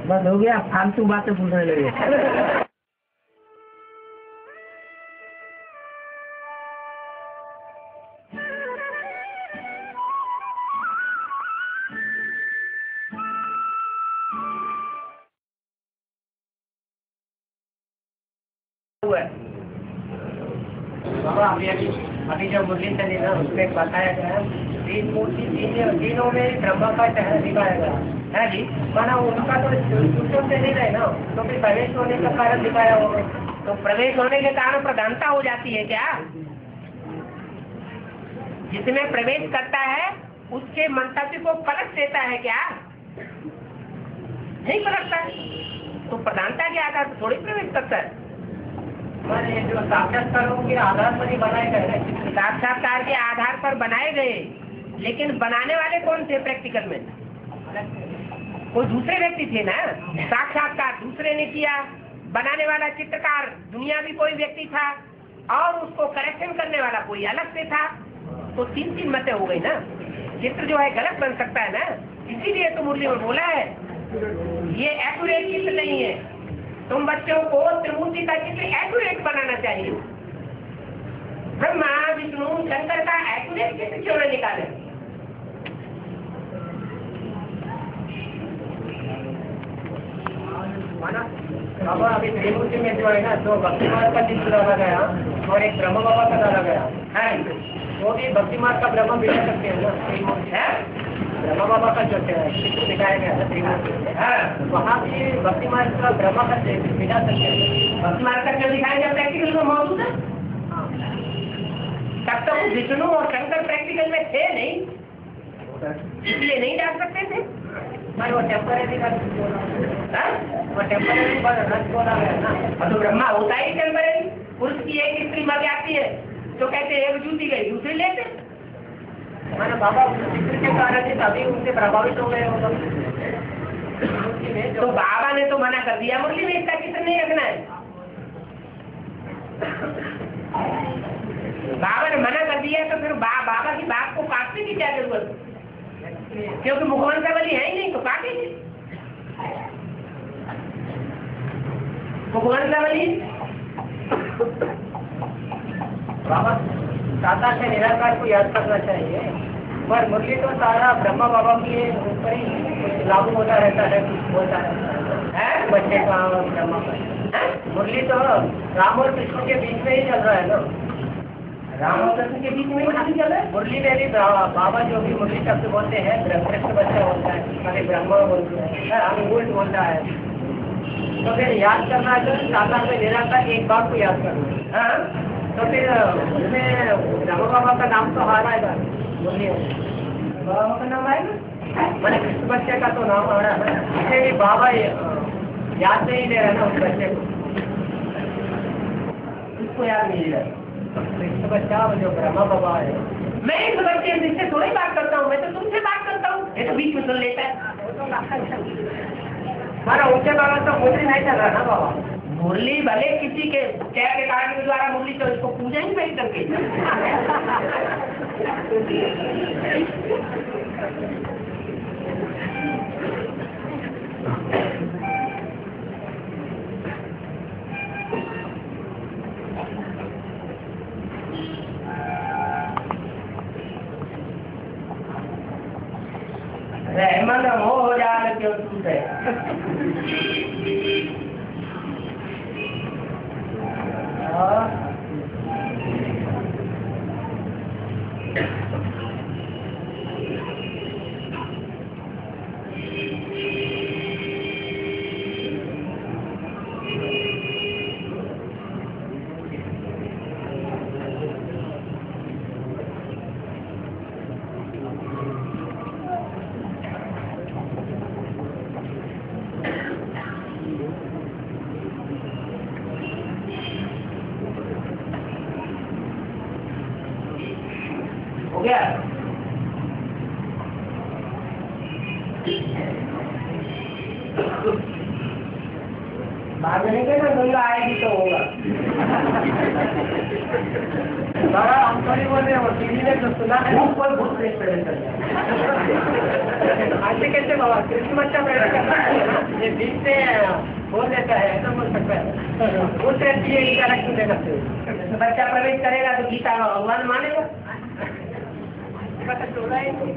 बस हो गया, फालतू बातें पूछने लगे। अभी जो मुरली चली ना उसमें बताया गया तीन मूर्ति, तीन में ब्रह्मा का चेहरा दिखाया गया। है जी? माना उनका तो सूत्रों से नहीं रहे ना तो फिर प्रवेश होने का कारण दिखाया होगा। तो प्रवेश होने के कारण प्रधानता हो जाती है क्या? जिसमें प्रवेश करता है, उसके मंतव्य को पलट देता है क्या? नहीं पलटता तो प्रधानता के आधार थोड़ी प्रवेश करता है। साक्षात्कारों के आधार पर बनाए गए लेकिन बनाने वाले कौन थे प्रैक्टिकल में? कोई दूसरे व्यक्ति थे ना? साक्षात्कार दूसरे ने किया। बनाने वाला चित्रकार दुनिया भी कोई व्यक्ति था, और उसको करेक्शन करने वाला कोई अलग से था। तो तीन तीन मतें हो गई ना। चित्र जो है गलत बन सकता है ना? इसीलिए तो मुरली में बोला है, ये एक्यूरेट चित्र नहीं है। तुम बच्चों को त्रिमूर्ति का चित्र एक्यूरेट बनाना चाहिए? ब्रह्मा, विष्णु, शंकर का एक्यूरेट चित्र क्यों न निकाले? बाबा, अभी त्रिमूर्ति में जो है ना, दो भक्ति का चित्र डाला गया और एक ब्रह्म बाबा का डाला गया। है? वो भी भक्ति मार्ग का ब्रह्म बिना सकते हैं ना? है? ब्रह्म बाबा का जो दिखाया गया हाँ वहाँ भी भक्ति मार्ग का ब्रह्म का बिना सकते हैं। भक्ति मार्ग का क्यों दिखाया गया प्रैक्टिकल में मौजूद है? हाँ। तब तक विष्णु और शंकर प्रैक्टिकल में थे नहीं। इसलिए नहीं डाल सकते थे। पर वो टेम्परेरी का हाँ? वो टेम्परेरी पर रस बोला गया ना। तो ब्रह्मा होता ही टेम्परेरी पुरुष की एक स्त्री मर जाती है। तो कहते एक जूती गई दूसरी लेते मैंने बाबा उस चित्र के कारण ही तभी उनसे प्रभावित हो गए तो बाबा ने तो मना कर दिया मुरली में इसका चित्र नहीं रखना है। बाबा ने मना कर दिया तो फिर बा, बाबा की बात को काटने की क्या ज़रूरत? क्योंकि मुखवंशा वाली है ही नहीं तो काटेंगे। मुखवंशा वाली? बाबा दाता से निराकार को याद करना चाहिए। पर मुरली तो सारा ब्रह्मा बाबा के ऊपर ही कुछ लागू होता रहता है, कुछ होता रहता है। बच्चे का ब्रह्मा मुरली तो राम और कृष्ण के बीच में ही चल रहा है ना? राम और कृष्ण के बीच में ही चल रहा है? मुरली में भी बाबा जो भी मुरली शब्द बोलते हैं कृष्ण बच्चा बोलता है अरे ब्रह्मा बोलते हैं। हम उल्ट बोलता है। तो फिर याद करना है तो साकार में निराकार एक बात को याद करना है। हाँ? तो फिर उसमें ब्रह्म बाबा का नाम तो हार आएगा मुरली बाबा का नाम आएगा मैंने कृष्ण बच्चे का तो नाम आ रहा है। इसे भी बाबा याद नहीं ले रहा ना उस बच्चे को। इसको याद नहीं रहा कृष्ण बच्चा जो ब्रह्मा बाबा है। मैं इस बच्चे से थोड़ी बात करता हूँ मैं तो तुमसे बात करता हूँ। ये तो बीच में सुन लेता है। हमारा ऊँचे बाबा तो मुरली नहीं चल रहा ना बाबा। मुरली भले किसी के चैर के कारण के द्वारा मुरली तो इसको पूजा ही नहीं करके। रहमत हो जाए क्यों टूटे हाँ। हो गया भागने के ना गंगा आएगी तो होगा बोल रहे हो टीवी ने तो सुना है भूख पर प्रेस प्रेस कर ऐसे कैसे बाबा? क्रिसमस का प्रेस करना है? ये बीच से बोल देता है, ऐसा बोल सकता है। बोल सकती है इशारा क्यों दे सकते हो जैसे बच्चा प्रवेश करेगा तो गीता का भगवान मानेगा।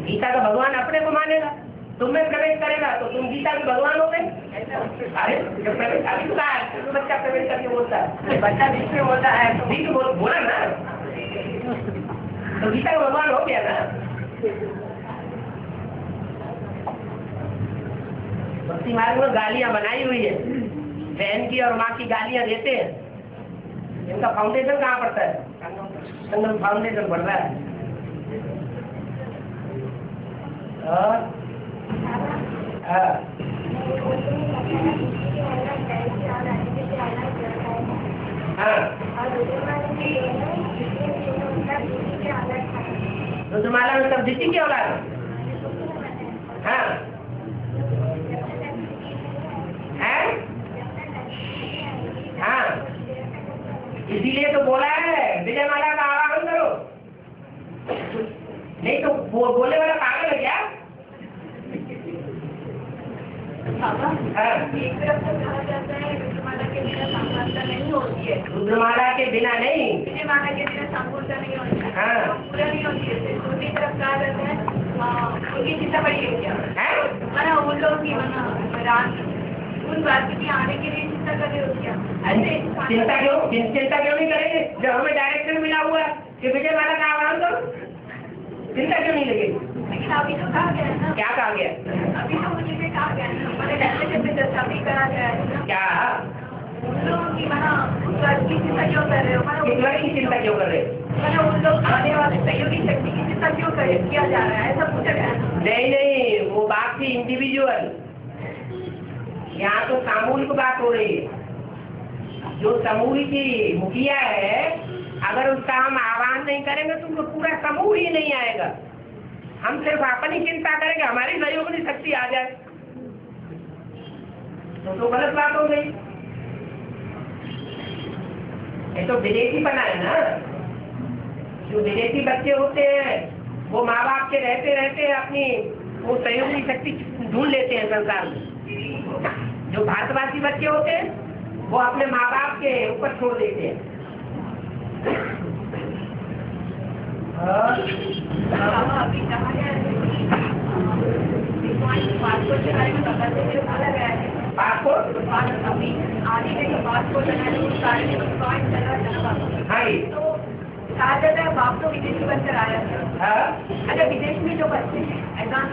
गीता का भगवान अपने को मानेगा। तुम में प्रवेश करेगा तो तुम गीता के भगवान हो गए तो बच्चा प्रवेश करके बोलता है। बच्चा बीच में बोलता है तो बीच बोल, बोला ना। तो गीता भगवान हो गया ना। भक्ति मार्ग में गालियाँ बनाई हुई है। बहन की और माँ की गालियाँ देते हैं। इनका फाउंडेशन कहाँ पड़ता है? संगम फाउंडेशन पड़ रहा है। और हाँ। रुद्रमाला में सब दिखी की हैं। हाँ। इसीलिए तो बोला है विजय माला का आवाहन करो। नहीं तो बो, बोलने वाला पागल है क्या? रुद्रमाला के बिना नहीं। नहीं होती है। दूसरी तरफ़ कहा जाता है? उनकी चिंता उन लोग की आने के लिए चिंता क्या चिंता क्यों नहीं करेंगे? जब हमें डायरेक्शन मिला हुआ है, कि विजय माला का आह्वान करो। चिंता क्यों नहीं लगेगी? लेकिन अभी तो कहा गया है ना। क्या कहा गया? अभी तो मुझे भी कहा गया है। मैंने जैसे जैसे चर्चा भी करा गया है। ना क्या? उन लोगों की मना चिंता क्यों कर रहे हो? मना उन किस की चिंता क्यों कर रहे हो? मैंने उन लोग आने वाले सहयोगी शक्ति की चिंता क्यों कर किया जा रहा है ऐसा पूछा गया नहीं नहीं वो बात थी इंडिविजुअल यहाँ तो सामूहिक बात हो रही है। जो समूह की मुखिया है अगर उसका हम आह्वान नहीं करेंगे तो पूरा समूह ही नहीं आएगा। हम सिर्फ़ अपनी चिंता करेंगे हमारी सहयोगी शक्ति आ जाए। तो तो गलत बात हो गई। ये तो विदेशी बना है ना। जो विदेशी बच्चे होते हैं, वो माँ बाप के रहते रहते अपनी वो सहयोग की शक्ति ढूंढ लेते हैं संसार में। जो भारतवासी बच्चे होते हैं, वो अपने माँ बाप के ऊपर छोड़ देते हैं और बाबा अभी कहा गया है पासपोर्ट के बारे में बताते हुए बोला गया है। पासपोर्ट अभी आने के जो पासपोर्ट बनाने पॉइंट चल रहा था हाँ। तो कहा जाता है। बाप तो विदेशी बनकर आया था हाँ। अच्छा विदेश में जो बच्चे हैं एडवांस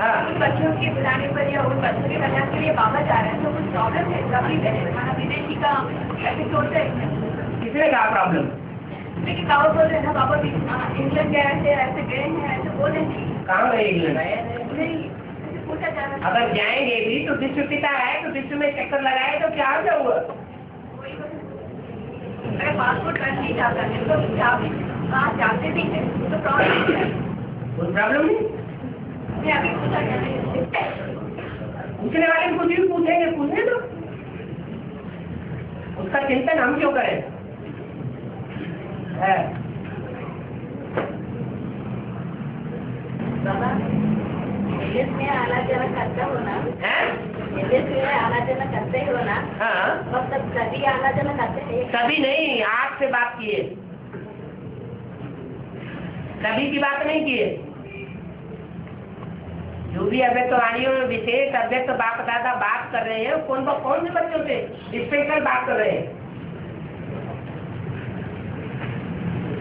हाँ उन बच्चों के बुलाने पर या उन बच्चों के कल्याण के लिए बाबा जा रहे हैं तो कुछ प्रॉब्लम है हमारा विदेशी का सोचते हैं किसने कहा प्रॉब्लम लेकिन बाबा बोल रहे हैं बाबा भी हाँ, इंग्लैंड गए थे ऐसे गए हैं ऐसे बोले नहीं कहाँ गए इंग्लैंड नहीं अगर जाएँगे भी तो विश्व पिता है तो विश्व में चक्कर लगाए तो क्या हो हुआ वही बोले। पासपोर्ट बन नहीं जाता है तो क्या भी हाँ भी हैं तो प्रॉब्लम है। कोई प्रॉब्लम नहीं? अभी पूछा पूछने वाले कुछ भी पूछेंगे पूछने तो उसका चिंतन हम क्यों करें? है। बाबा में आना जाना करते हो ना? हैं? विदेश में करते हो ना? हाँ। तब कभी आना जाना करते हैं? कभी नहीं आज से बात किए। कभी की बात नहीं किए। जो भी अव्यक्त वाणियों में विशेष अव्यक्त बाप दादा बात कर रहे हैं कौन कौन से बच्चों से? स्पेशल बात कर रहे हैं।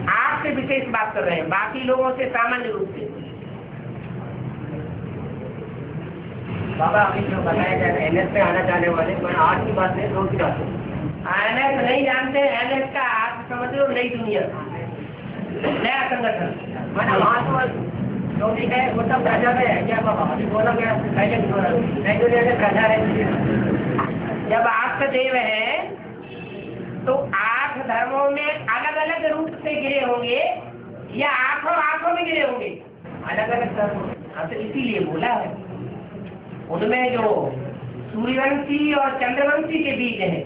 आप से विशेष बात कर रहे हैं बाकी लोगों से सामान्य रूप से। बाबा अभी जो बताया जा रहा है एनएस पे आना चाहने वाले पर आज की बात नहीं दो की बात है। एनएस नहीं जानते एनएस का आप समझ लो नई दुनिया। नया संगठन। मैंने वहाँ तो जो भी है वो सब प्रजा में है। क्या बाबा अभी बोला गया पहले दुनिया में प्रजा है। जब आत्मदेव है तो आठ धर्मों में अलग अलग रूप से गिरे होंगे या आठों आठों में गिरे होंगे? अलग अलग धर्म हाँ तो इसीलिए बोला है। उनमें जो सूर्यवंशी और चंद्रवंशी के बीच है,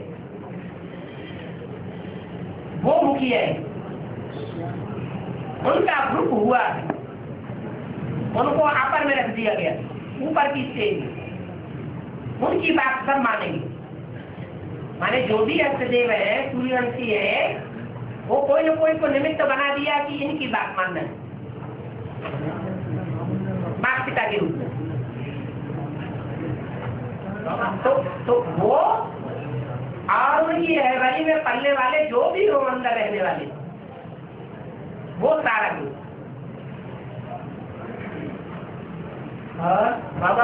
वो मुखिया है। उनका ग्रुप हुआ है। उनको अपर में रख दिया गया। ऊपर की स्टेज। उनकी बात सब मानेंगे। माने जो भी अष्टदेव है, सूर्यवंशी है, वो कोई न कोई को निमित्त बना दिया कि इनकी बात मानना है। माता पिता के रूप में। तो तो वो और उनकी रहवाली में पलने वाले, जो भी हो अंदर रहने वाले, वो सारा ग्रुप और बाबा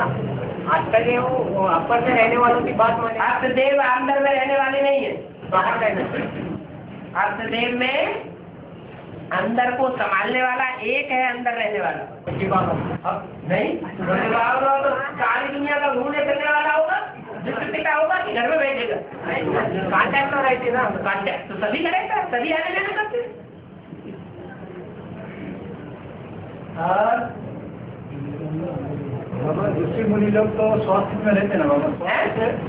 आजकल ये वो वो अपर में रहने वालों की बात माने। अष्टदेव अंदर में रहने वाले नहीं है। बाहर रहना अष्टदेव में अंदर को संभालने वाला एक है अंदर रहने वाला। जी बाबा नहीं तो सारी दुनिया का घूमने फिरने वाला होगा जिसके पिता होगा कि घर में बैठेगा। कांटेक्ट में रहती ना कांटेक्ट तो सभी करेगा सभी आने जाने करते और ऋषि मुनि लोग तो स्वास्थ्य में रहते हैं ना बाबा।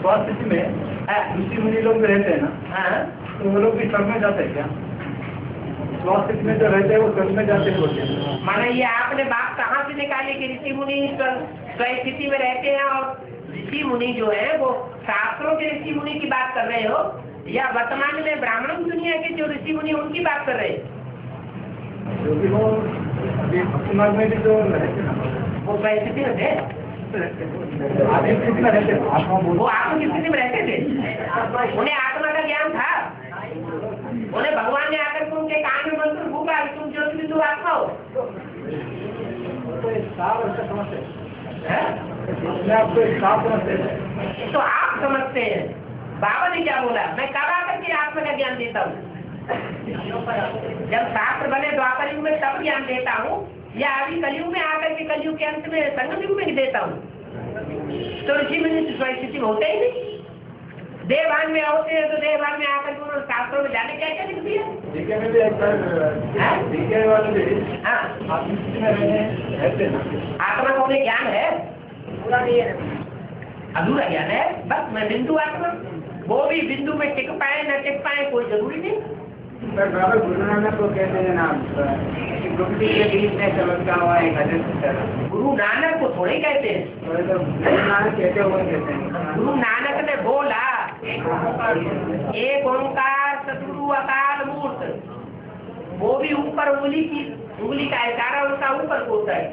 स्वास्थ्य में हाँ, ऋषि मुनि लोग भी रहते हैं ना। हाँ, तो वो लोग भी स्वर्ग में जाते हैं क्या? स्वास्थ्य में जो रहते हैं वो स्वर्ग में जाते हैं बोलते हैं। माने ये आपने बात कहाँ से निकाली कि ऋषि मुनि स्थिति में रहते हैं और ऋषि मुनि जो है वो शास्त्रों के ऋषि मुनि की बात कर रहे हो? या वर्तमान में ब्राह्मण दुनिया के जो ऋषि मुनि उनकी बात कर रहे हैं? जो भी हो अभी भक्ति में भी जो रहते हैं वो स्थिति में थे। स्थिति में रहते थे। उन्हें आत्मा का ज्ञान था। उन्हें भगवान ने आकर उनके कान में मंत्र कि तुम ज्योति बिंदु आत्मा हो। तो आप समझते हैं। बाबा ने क्या बोला? मैं कब आकर के आत्मा का ज्ञान देता हूँ? जब शास्त्र बने द्वापर युग में तब ज्ञान देता हूँ। या अभी कलयुग में आकर के कलयुग के अंत में संगम युग में देता हूँ। तो ऋषि मुनि स्थिति में होते ही नहीं। देवभान में होते हैं तो देवभान में आकर के उन्होंने शास्त्रों में जाने क्या क्या लिख दिया? हाँ। आत्म हैं। आत्मा को उन्हें ज्ञान है। पूरा नहीं है। अधूरा ज्ञान है। बस मैं बिंदु आत्मा। वो भी बिंदु में टिक पाए न टिक पाए कोई ज़रूरी नहीं। पर बाबा गुरु नानक को कहते हैं ना कि के बीच में चमकता हुआ एक अजब गुरु नानक को थोड़े कहते हैं। तो गुरु नानक कहते हुए कहते हैं। गुरु नानक ने बोला एक ओंकार सतगुरु अकाल मूर्त। वो भी ऊपर उंगली की उंगली का इशारा उनका ऊपर होता है।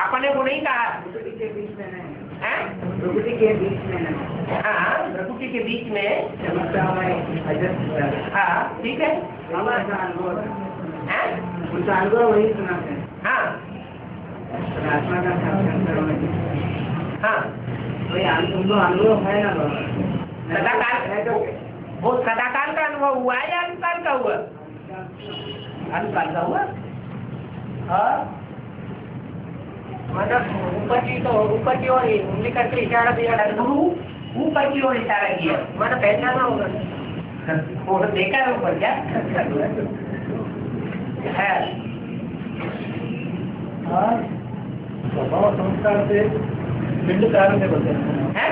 अपने को नहीं कहा। के बीच में नहीं। हैं? प्रकृति के बीच में हाँ प्रकृति के बीच में हाँ ठीक है। अनुभव उनका अनुभव वही सुनाते हैं। हाँ। आत्मा का साक्षात्कार हाँ। उनको अनुभव है ना सदाकाल। है तो वो सदाकाल का अनुभव हुआ है या अल्पकाल का हुआ? अल्पकाल का हुआ। मतलब ऊपर की तो ऊपर की ओर उंगली करके इशारा दिया गुरु ऊपर की ओर इशारा किया मतलब पहचाना होगा वो देखा है ऊपर क्या है स्वभाव संस्कार से पिंड तैयार होते बोलते हैं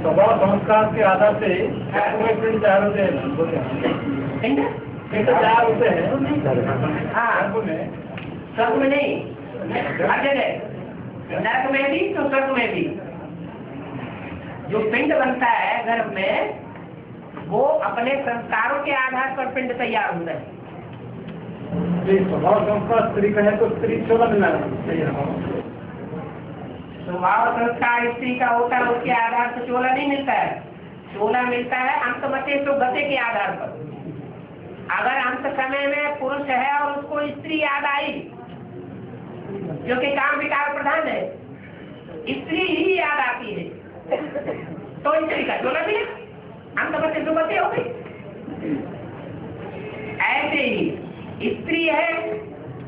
स्वभाव संस्कार के आधार से पिंड होते हैं बोलते हैं पिंड पिंड तैयार होते हैं हाँ गर्भ में में नहीं हर जगह नरक में भी तो स्वर्ग में भी। जो पिंड बनता है गर्भ में वो अपने संस्कारों के आधार पर पिंड तैयार होता है। स्वभाव संस्कार स्त्री का है तो स्त्री चोला मिलना स्वभाव संस्कार स्त्री का होता है उसके आधार पर चोला नहीं मिलता है। चोला मिलता है अंत मते तो गते के आधार पर। अगर अंत समय में पुरुष है और उसको स्त्री याद आई जो कि काम विकार प्रधान है। स्त्री ही याद आती है। तो स्त्री का चोला अंत मते तो गते हो गई ऐसे ही स्त्री है,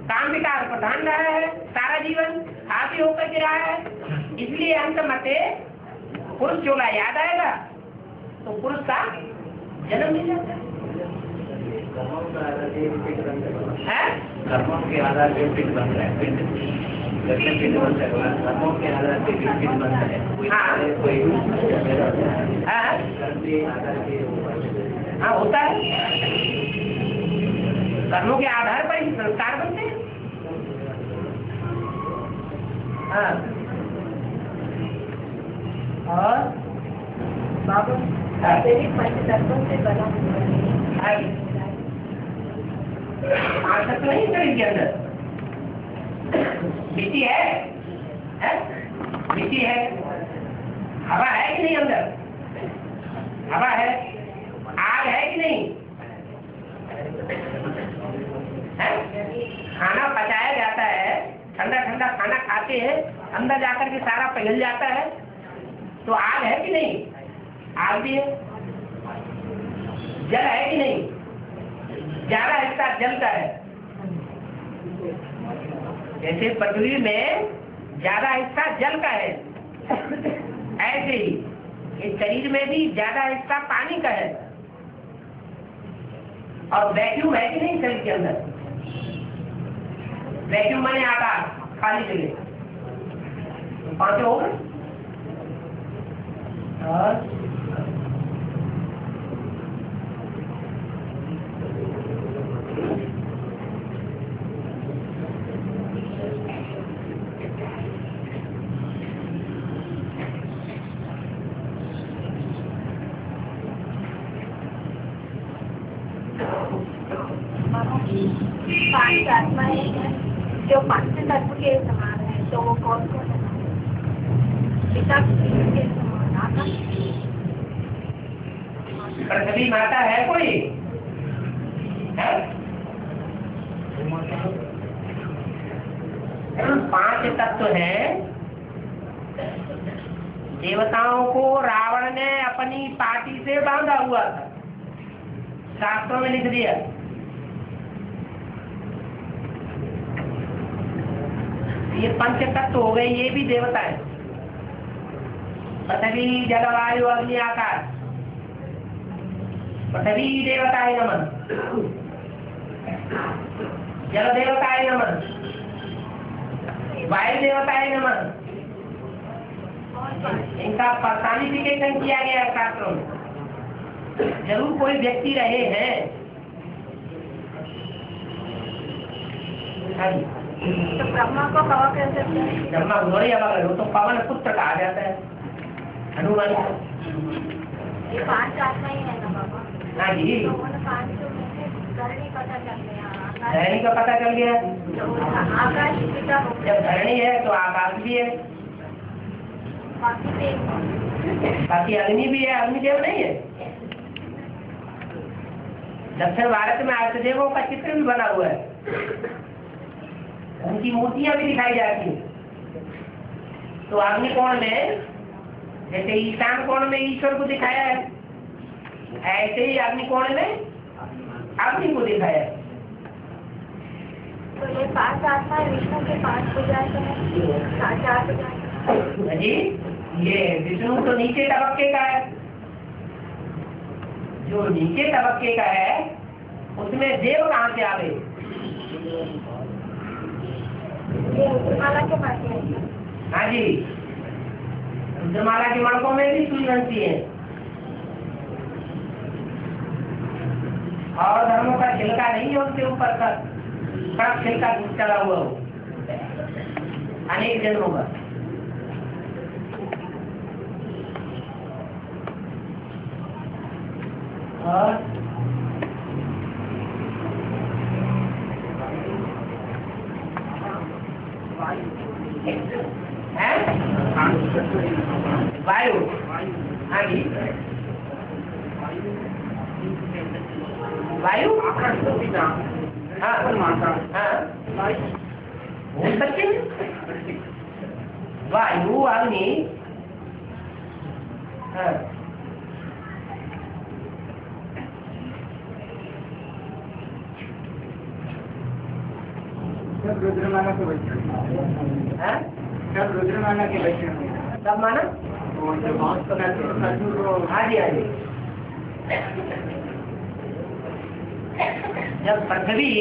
काम विकार प्रधान रहा है, सारा जीवन हाथी होकर रहा है। इसलिए अंत मते पुरुष चोला याद आएगा तो पुरुष का जन्म मिल जाता है। हैं? कर्मों के आधार पे पिंड बन रहा है पिंड है है हाँ। हाँ? है। हाँ होता है कर्मों के आधार पर ही संस्कार बनते हैं हाँ और बाबू हाँ, से बना हुआ है पाँच तत्व नहीं शरीर के अंदर। मिट्टी है? है? मिट्टी है? हवा है कि नहीं अंदर? हवा है? आग है कि नहीं? है? खाना पचाया जाता है, ठंडा ठंडा खाना खाते हैं, अंदर जाकर के सारा पिघल जाता है। तो आग है कि नहीं? आग भी है। जल है कि नहीं? ज़्यादा हिस्सा जल का है। जैसे पृथ्वी में ज़्यादा हिस्सा जल का है। ऐसे ही इस शरीर में भी ज़्यादा हिस्सा पानी का है। और वैक्यूम है कि नहीं शरीर के अंदर। वैक्यूम माने आकार, खाली जगह। और गए और पाँच आत्माएँ हैं जो पंच तत्व के समान है तो वो कौन कौन है पिता पुत्र के समान आत्मा पृथ्वी माता है कोई? है? पाँच तत्व है। देवताओं को रावण ने अपनी पार्टी से बांधा हुआ था। शास्त्रों में लिख दिया। ये पंच तत्व हो गए, ये भी देवता है। पृथ्वी, जलवायु, अग्नि, आकाश। पृथ्वी देवताय नमः। जल देवताय नमः। वायु देवताय नमः। इनका पर्सानिफिकेशन किया गया है शास्त्रों में। ज़रूर कोई व्यक्ति रहे हैं। हाँ तो ब्रह्मा को कह हैं। ब्रह्मा गुणोरी अलग है वो तो पवन पुत्र कहा जाता है। हनुमान। पाँच आत्माएँ हैं ना बाबा हाँ जी। तो धरणी पता चल गया। आकाश धरणी का पता चल गया। तो जब धरणी है तो आकाश भी है। बाकी अग्नि भी है अग्निदेव नहीं है? दक्षिण भारत में आर्तदेवों का चित्र भी बना हुआ है। उनकी मूर्तियाँ भी दिखाई जाती है। तो अग्नि कोण में जैसे ईशान कोण में ईश्वर को दिखाया है। ऐसे ही अग्नि कोण में अग्नि को दिखाया तो ये पाँच आत्माएँ विष्णु के पाँच हैं पूजा हैं। जी ये विष्णु तो नीचे तबक्के का है। जो नीचे तबक्के का है उसमें देव कहाँ से आ गए? हाँ। जी। रुद्रमाला के मणकों में भी बनती है। और धर्मों का छिलका नहीं है उसके ऊपर का। कड़क छिलका चला हुआ हो? अनेक जन्मों का। वायु। हाँ जी। वायु हाँ हाँ हो सकते हैं। वायु अग्नि। हाँ। सब रुद्रमाला के वैष्णव हाँ? सब के वैष्णव सब माना? हैं वो हाँ जी हाँ जी। जब पृथ्वी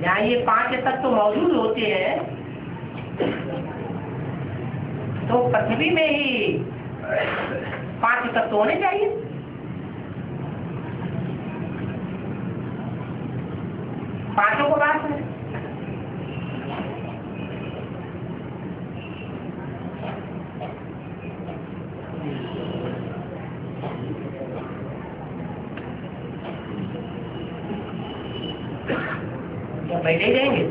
जहाँ ये पाँच तत्व तो मौजूद होते हैं तो पृथ्वी में ही पाँच तत्व तो होने चाहिए। पाँचों को बात है क्या बैठे ही रहेंगे